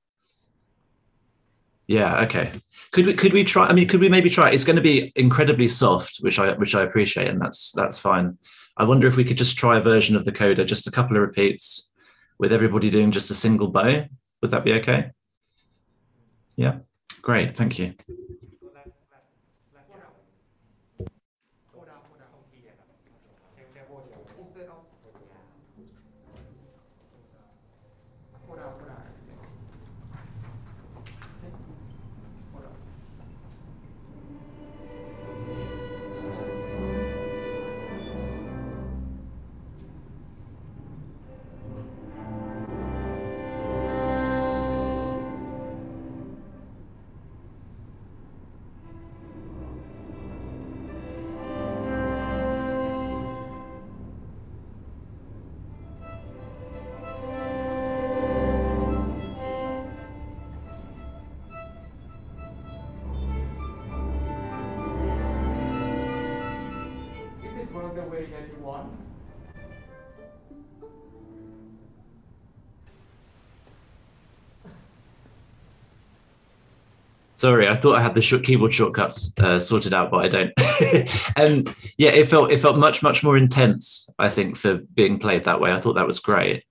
Yeah. Okay. Could we could we try? I mean, could we maybe try? It's going to be incredibly soft, which I which I appreciate, and that's that's fine. I wonder if we could just try a version of the coda, just a couple of repeats, with everybody doing just a single bow. Would that be okay? Yeah. Great. Thank you. Sorry, I thought I had the sh- keyboard shortcuts uh, sorted out, but I don't. um, yeah, it felt it felt much much more intense. I think for being played that way, I thought that was great.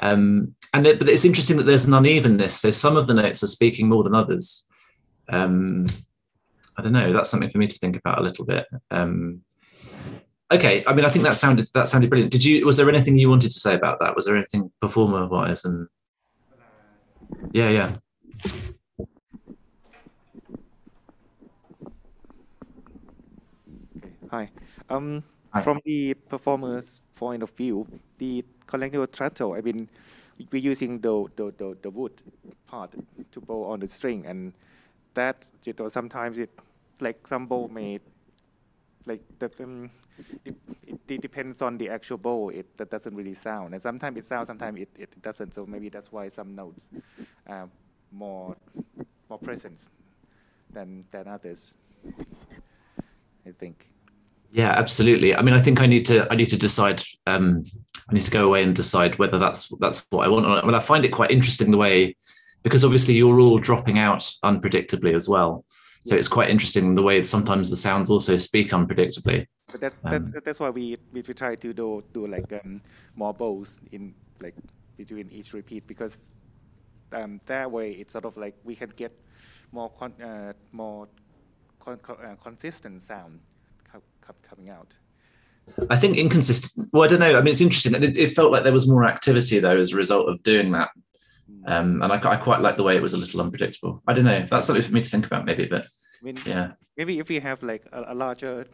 Um, and it, but it's interesting that there's an unevenness. So some of the notes are speaking more than others. Um, I don't know. That's something for me to think about a little bit. Um, okay, I mean, I think that sounded that sounded brilliant. Did you? Was there anything you wanted to say about that? Was there anything performer wise? And yeah, yeah. Hi. Um, Hi. From the performer's point of view, the col legno tratto, I mean, we're using the, the, the, the, wood part to bow on the string, and that, you know, sometimes it, like some bow may, like, the, um, it, it, depends on the actual bow, it that doesn't really sound, and sometimes it sounds, sometimes it, it doesn't, so maybe that's why some notes uh, more, more present than, than others, I think. Yeah, absolutely. I mean, I think I need to I need to decide. Um, I need to go away and decide whether that's that's what I want. I mean, I find it quite interesting the way because obviously you're all dropping out unpredictably as well. So it's quite interesting the way sometimes the sounds also speak unpredictably. But that's um, that, that's why we, we try to do do like um, more bows in like between each repeat because um, that way it's sort of like we can get more con, uh, more con, uh, consistent sound coming out? I think inconsistent. Well, I don't know. I mean, it's interesting. It, it felt like there was more activity though as a result of doing that, hmm. um, and I, I, quite like the way it was a little unpredictable. I don't know. That's something for me to think about, maybe. But I mean, yeah, maybe if we have like a, a, larger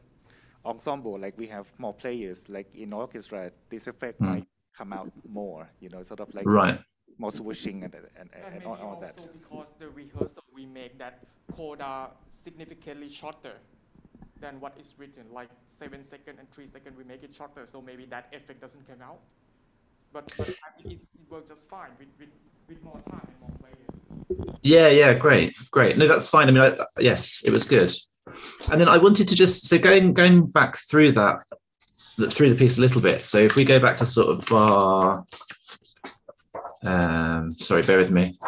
ensemble, like we have more players, like in orchestra, this effect mm. might come out more. You know, sort of like right. More swishing and, and, and, and, and all, all that. because the rehearsal we make that coda significantly shorter than what is written, like seven second and three second, we make it shorter, so maybe that effect doesn't come out. But, but I mean, it, it works just fine with, with, with more time and more players. Yeah, yeah, great, great. No, that's fine. I mean, I, yes, it was good. And then I wanted to just so going going back through that through the piece a little bit. So if we go back to sort of bar, um, sorry, bear with me.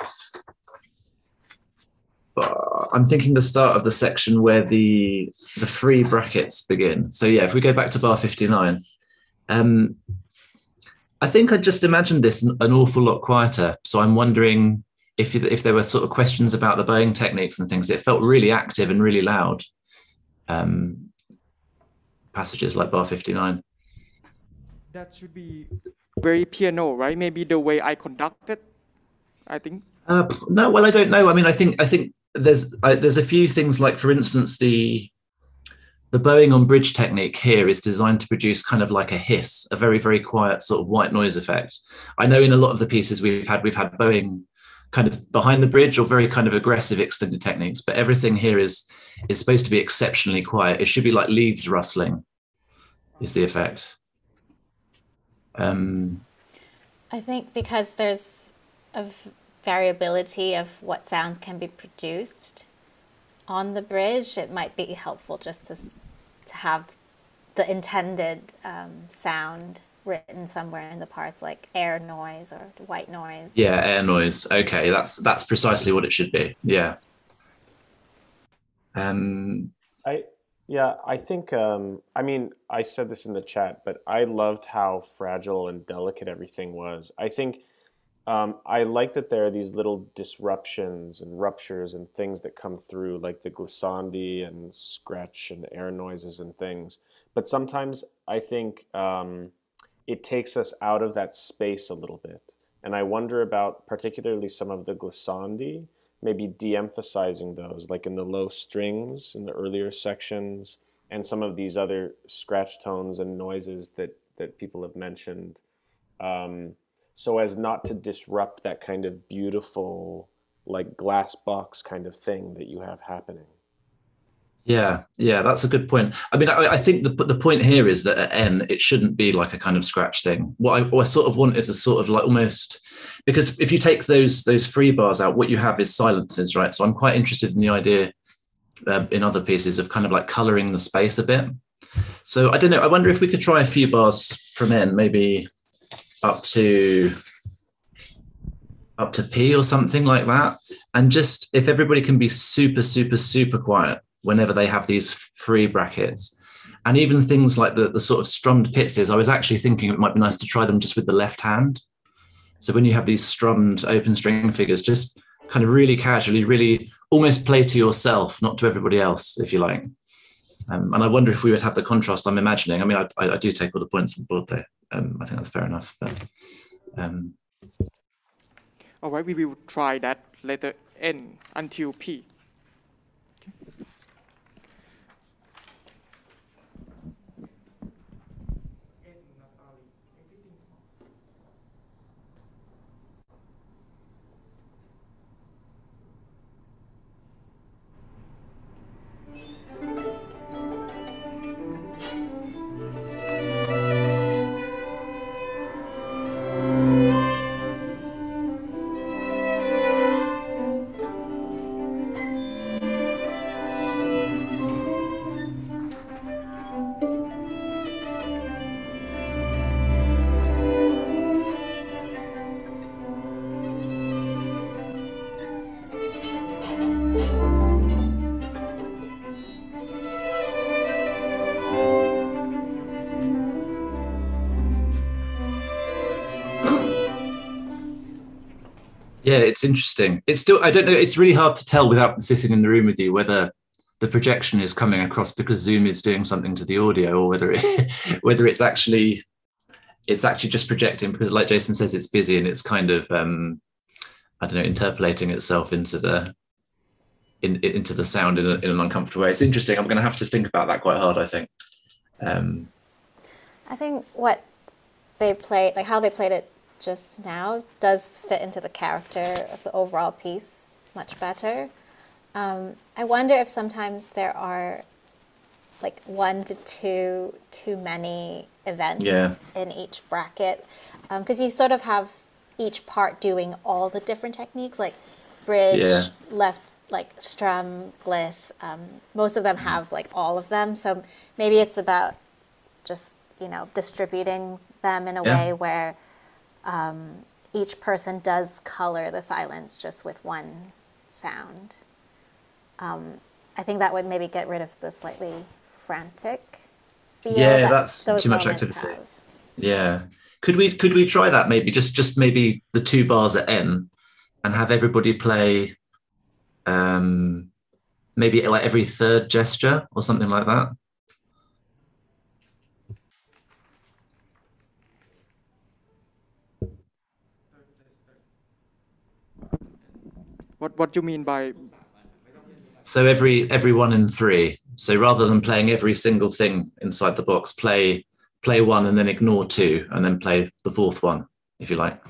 I'm thinking the start of the section where the the free brackets begin. So yeah, if we go back to bar 59, um, I think I just imagined this an, an awful lot quieter. So I'm wondering if if there were sort of questions about the bowing techniques and things. It felt really active and really loud. Um, passages like bar 59. That should be very piano, right? Maybe the way I conducted. I think. Uh, no, well, I don't know. I mean, I think I think there's there's a few things like, for instance, the the bowing on bridge technique here is designed to produce kind of like a hiss, a very, very quiet sort of white noise effect. I know in a lot of the pieces we've had, we've had bowing kind of behind the bridge or very kind of aggressive extended techniques, but everything here is is supposed to be exceptionally quiet. It should be like leaves rustling, is the effect. Um, I think because there's a variability of what sounds can be produced on the bridge, it might be helpful just to, to have the intended um, sound written somewhere in the parts like air noise or white noise. Yeah, air noise. Okay, that's that's precisely what it should be. Yeah. Um, I yeah, I think um, I mean I said this in the chat, but I loved how fragile and delicate everything was. I think um, I like that there are these little disruptions and ruptures and things that come through, like the glissandi and scratch and air noises and things. But sometimes I think um, it takes us out of that space a little bit. And I wonder about particularly some of the glissandi, maybe de-emphasizing those, like in the low strings in the earlier sections, and some of these other scratch tones and noises that that people have mentioned, um, so as not to disrupt that kind of beautiful, like glass box kind of thing that you have happening. Yeah, yeah, that's a good point. I mean, I, I, think the the point here is that at N, it shouldn't be like a kind of scratch thing. What I, what I sort of want is a sort of like almost because if you take those those free bars out, what you have is silences, right? So I'm quite interested in the idea uh, in other pieces of kind of like coloring the space a bit. So I don't know. I wonder if we could try a few bars from N, maybe up to up to P or something like that, and just if everybody can be super, super, super quiet whenever they have these free brackets. And even things like the, the sort of strummed pizzes, I was actually thinking it might be nice to try them just with the left hand. So when you have these strummed open string figures, just kind of really casually, really almost play to yourself, not to everybody else, if you like. Um, and I wonder if we would have the contrast I'm imagining. I mean, I, I, I do take all the points on board there. Um, I think that's fair enough. But um... all right, we will try that letter N until P. Yeah, it's interesting. It's still I don't know. It's really hard to tell without sitting in the room with you whether the projection is coming across because Zoom is doing something to the audio, or whether it, whether it's actually it's actually just projecting because, like Jason says, it's busy and it's kind of um, I don't know interpolating itself into the in, into the sound in, a, in an uncomfortable way. It's interesting. I'm going to have to think about that quite hard. I think. Um, I think what they played, like how they played it just now does fit into the character of the overall piece much better. Um, I wonder if sometimes there are like one to two too many events yeah. in each bracket because um, you sort of have each part doing all the different techniques like bridge yeah. left like strum gliss um, most of them have like all of them so maybe it's about just you know distributing them in a yeah. way where um, each person does color the silence just with one sound. Um, I think that would maybe get rid of the slightly frantic feel. Yeah, that that's too much activity. Have. Yeah. Could we could we try that maybe just just maybe the two bars at N and have everybody play um maybe like every third gesture or something like that? What what do you mean by? So every every one in three, So rather than playing every single thing inside the box, play play one and then ignore two, and then play the fourth one, if you like.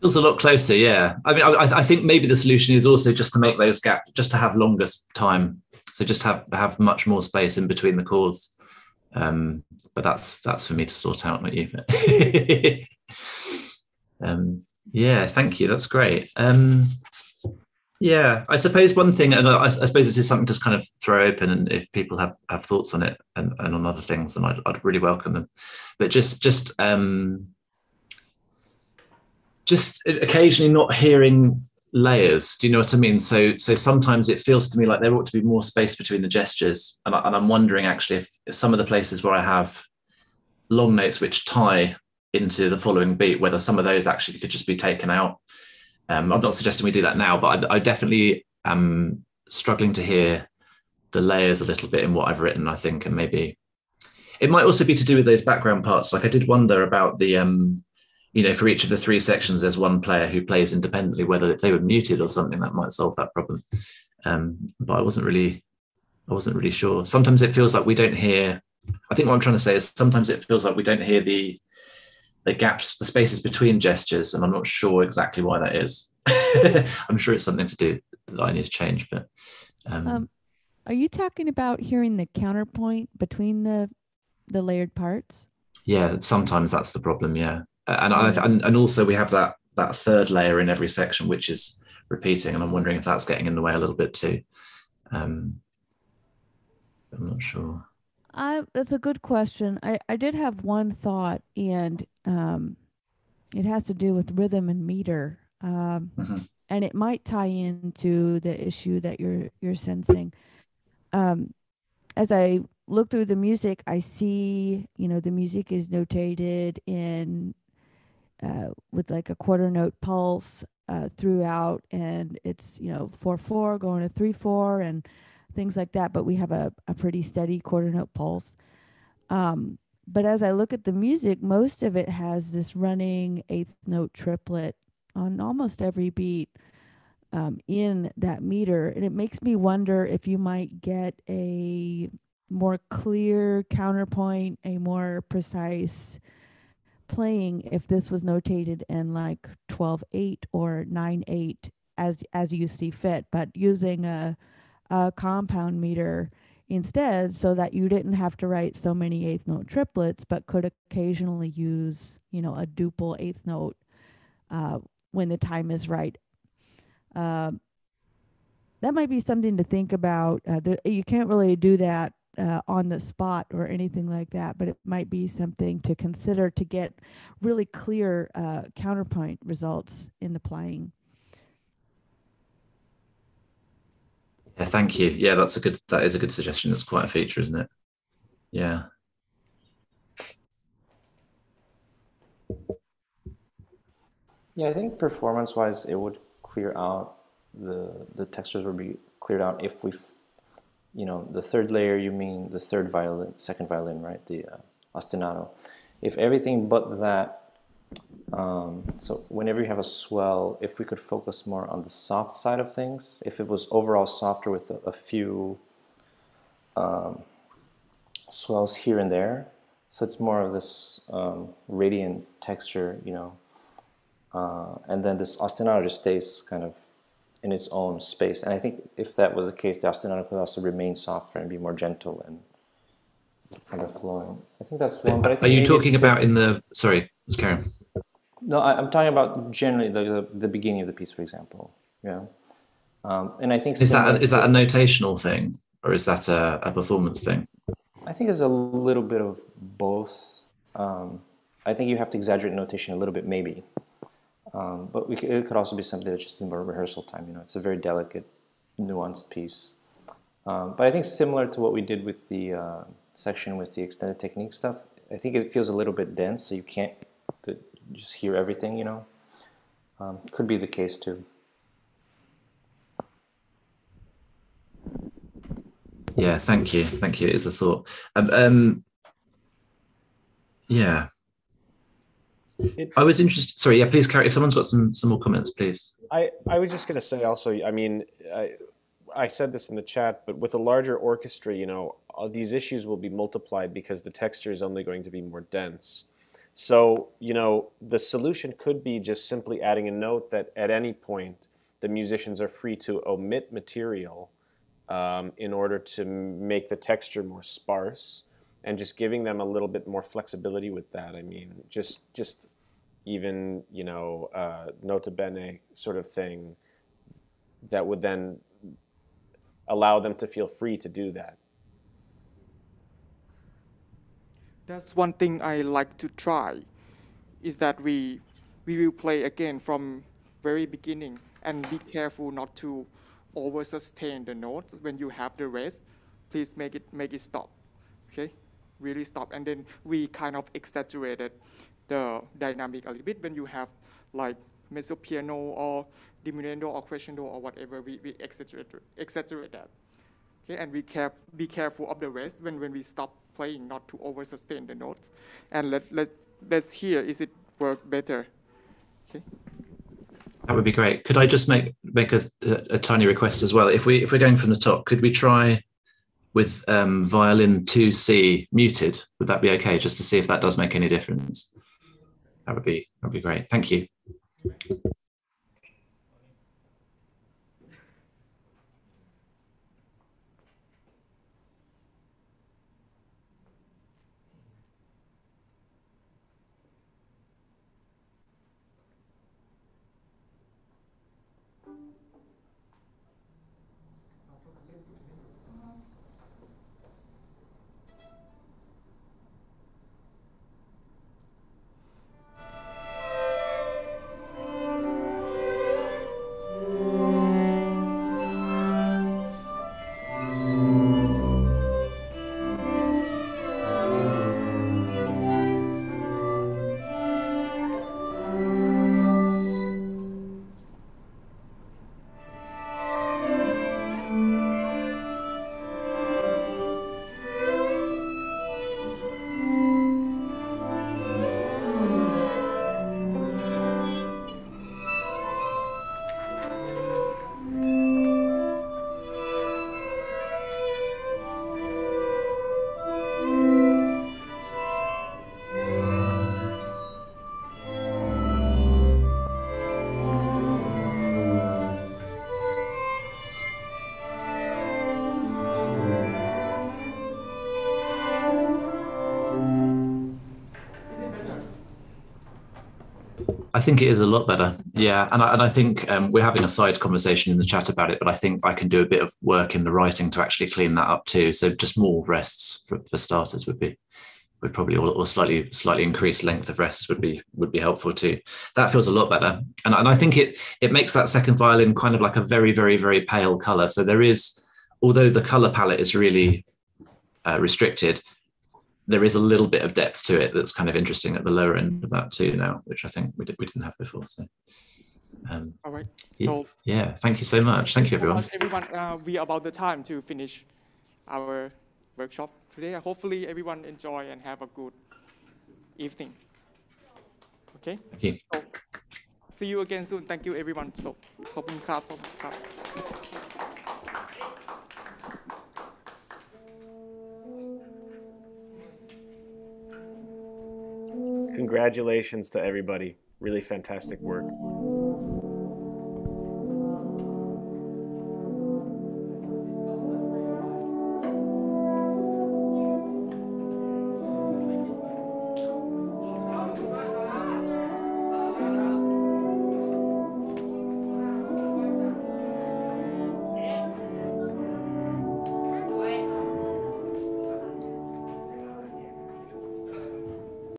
Feels a lot closer, yeah. I mean, I, I, think maybe the solution is also just to make those gaps, just to have longer time, so just have have much more space in between the chords. Um, but that's that's for me to sort out, not you. um, yeah, thank you. That's great. Um, yeah, I suppose one thing, and I, I, suppose this is something to kind of throw open, and if people have have thoughts on it and, and on other things, then I'd, I'd really welcome them. But just just um, just occasionally not hearing layers. Do you know what i mean? So so sometimes it feels to me like there ought to be more space between the gestures. And, I, am wondering actually if, some of the places where i have long notes which tie into the following beat whether some of those actually could just be taken out. Um, i'm not suggesting we do that now but I, I definitely am struggling to hear the layers a little bit in what i've written i think and maybe it might also be to do with those background parts. Like i did wonder about the um you know, for each of the three sections, there's one player who plays independently. Whether if they were muted or something, that might solve that problem. Um, but I wasn't really, I wasn't really sure. Sometimes it feels like we don't hear. I think what I'm trying to say is sometimes it feels like we don't hear the the gaps, the spaces between gestures, and I'm not sure exactly why that is. I'm sure it's something to do that I need to change. But um, um, are you talking about hearing the counterpoint between the the layered parts? Yeah, sometimes that's the problem. Yeah and I, and, and also we have that that third layer in every section which is repeating and i'm wondering if that's getting in the way a little bit too. Um i'm not sure. I, that's a good question. I i did have one thought and um it has to do with rhythm and meter. Um mm-hmm. and it might tie into the issue that you're you're sensing. Um as i look through the music i see you know the music is notated in uh, with like a quarter note pulse uh, throughout, and it's you know four four going to three four and things like that. But we have a, a pretty steady quarter note pulse. Um, but as I look at the music, most of it has this running eighth note triplet on almost every beat um, in that meter, and it makes me wonder if you might get a more clear counterpoint, a more precise playing if this was notated in like 12 8 or 9 8 as as you see fit but using a, a compound meter instead so that you didn't have to write so many eighth note triplets but could occasionally use you know a duple eighth note uh, when the time is right. Uh, that might be something to think about. Uh, there, you can't really do that uh, on the spot or anything like that, but it might be something to consider to get really clear uh, counterpoint results in the playing. Yeah, thank you. Yeah, that's a good. That is a good suggestion. That's quite a feature, isn't it? Yeah. Yeah, I think performance-wise, it would clear out the the textures would be cleared out if we you know, the third layer, you mean the third violin, second violin, right? The uh, ostinato. If everything but that, um, so whenever you have a swell, if we could focus more on the soft side of things, if it was overall softer with a, a few um, swells here and there, so it's more of this um, radiant texture, you know, uh, and then this ostinato just stays kind of in its own space. And I think if that was the case, the ostinato could also remain softer and be more gentle and kind of flowing. I think that's one. But I think are you talking about in the? Sorry, Karen. No, I, am talking about generally the, the, the beginning of the piece, for example. Yeah, um, and I think is that a, is that a notational thing or is that a, a performance thing? I think it's a little bit of both. Um, I think you have to exaggerate notation a little bit, maybe. Um, but we, it could also be something that's just in rehearsal time. You know, it's a very delicate, nuanced piece. Um, but I think similar to what we did with the uh, section with the extended technique stuff, I think it feels a little bit dense, so you can't just hear everything. You know, um, could be the case too. Yeah, thank you, thank you. It is a thought. Um, um yeah, it, I was interested. Sorry, yeah, please carry. If someone's got some some more comments, please. I I was just going to say also. I mean, I, I said this in the chat, but with a larger orchestra, you know, these issues will be multiplied because the texture is only going to be more dense. So, you know, the solution could be just simply adding a note that at any point the musicians are free to omit material um, in order to make the texture more sparse and just giving them a little bit more flexibility with that. I mean, just just even you know uh, nota bene sort of thing that would then allow them to feel free to do that. That's one thing I like to try, is that we we will play again from very beginning and be careful not to over sustain the notes when you have the rest. Please make it make it stop. Okay really stop. And then we kind of exaggerated the dynamic a little bit when you have like mezzo piano or diminuendo or crescendo or whatever, we, we exaggerate, exaggerate that. Okay, and we care, be careful of the rest when, when we stop playing, not to over sustain the notes. And let, let, let's hear, is it work better? Okay. That would be great. Could I just make make a, a, a, tiny request as well? If we if we're going from the top, could we try with um, violin 2C muted. Would that be okay? Just to see if that does make any difference. That would be that would be great. Thank you. I think it is a lot better. Yeah, and I, and I think um, we're having a side conversation in the chat about it, but I think I can do a bit of work in the writing to actually clean that up too. So just more rests for, for starters would be would probably or, or slightly slightly increased length of rests would be would be helpful too. That feels a lot better, and and I think it it makes that second violin kind of like a very very very pale color. So there is, although the color palette is really uh, restricted, there is a little bit of depth to it that's kind of interesting at the lower end of that too now, which I think we, did, we didn't have before. So, um, all right. So, yeah, Thank you so much. Thank you, everyone. everyone, uh, we are about the time to finish our workshop today. Hopefully, everyone enjoy and have a good evening. Okay. Thank you. So, see you again soon. Thank you, everyone. So, ขอบคุณครับขอบคุณครับ Congratulations to everybody. Really fantastic work.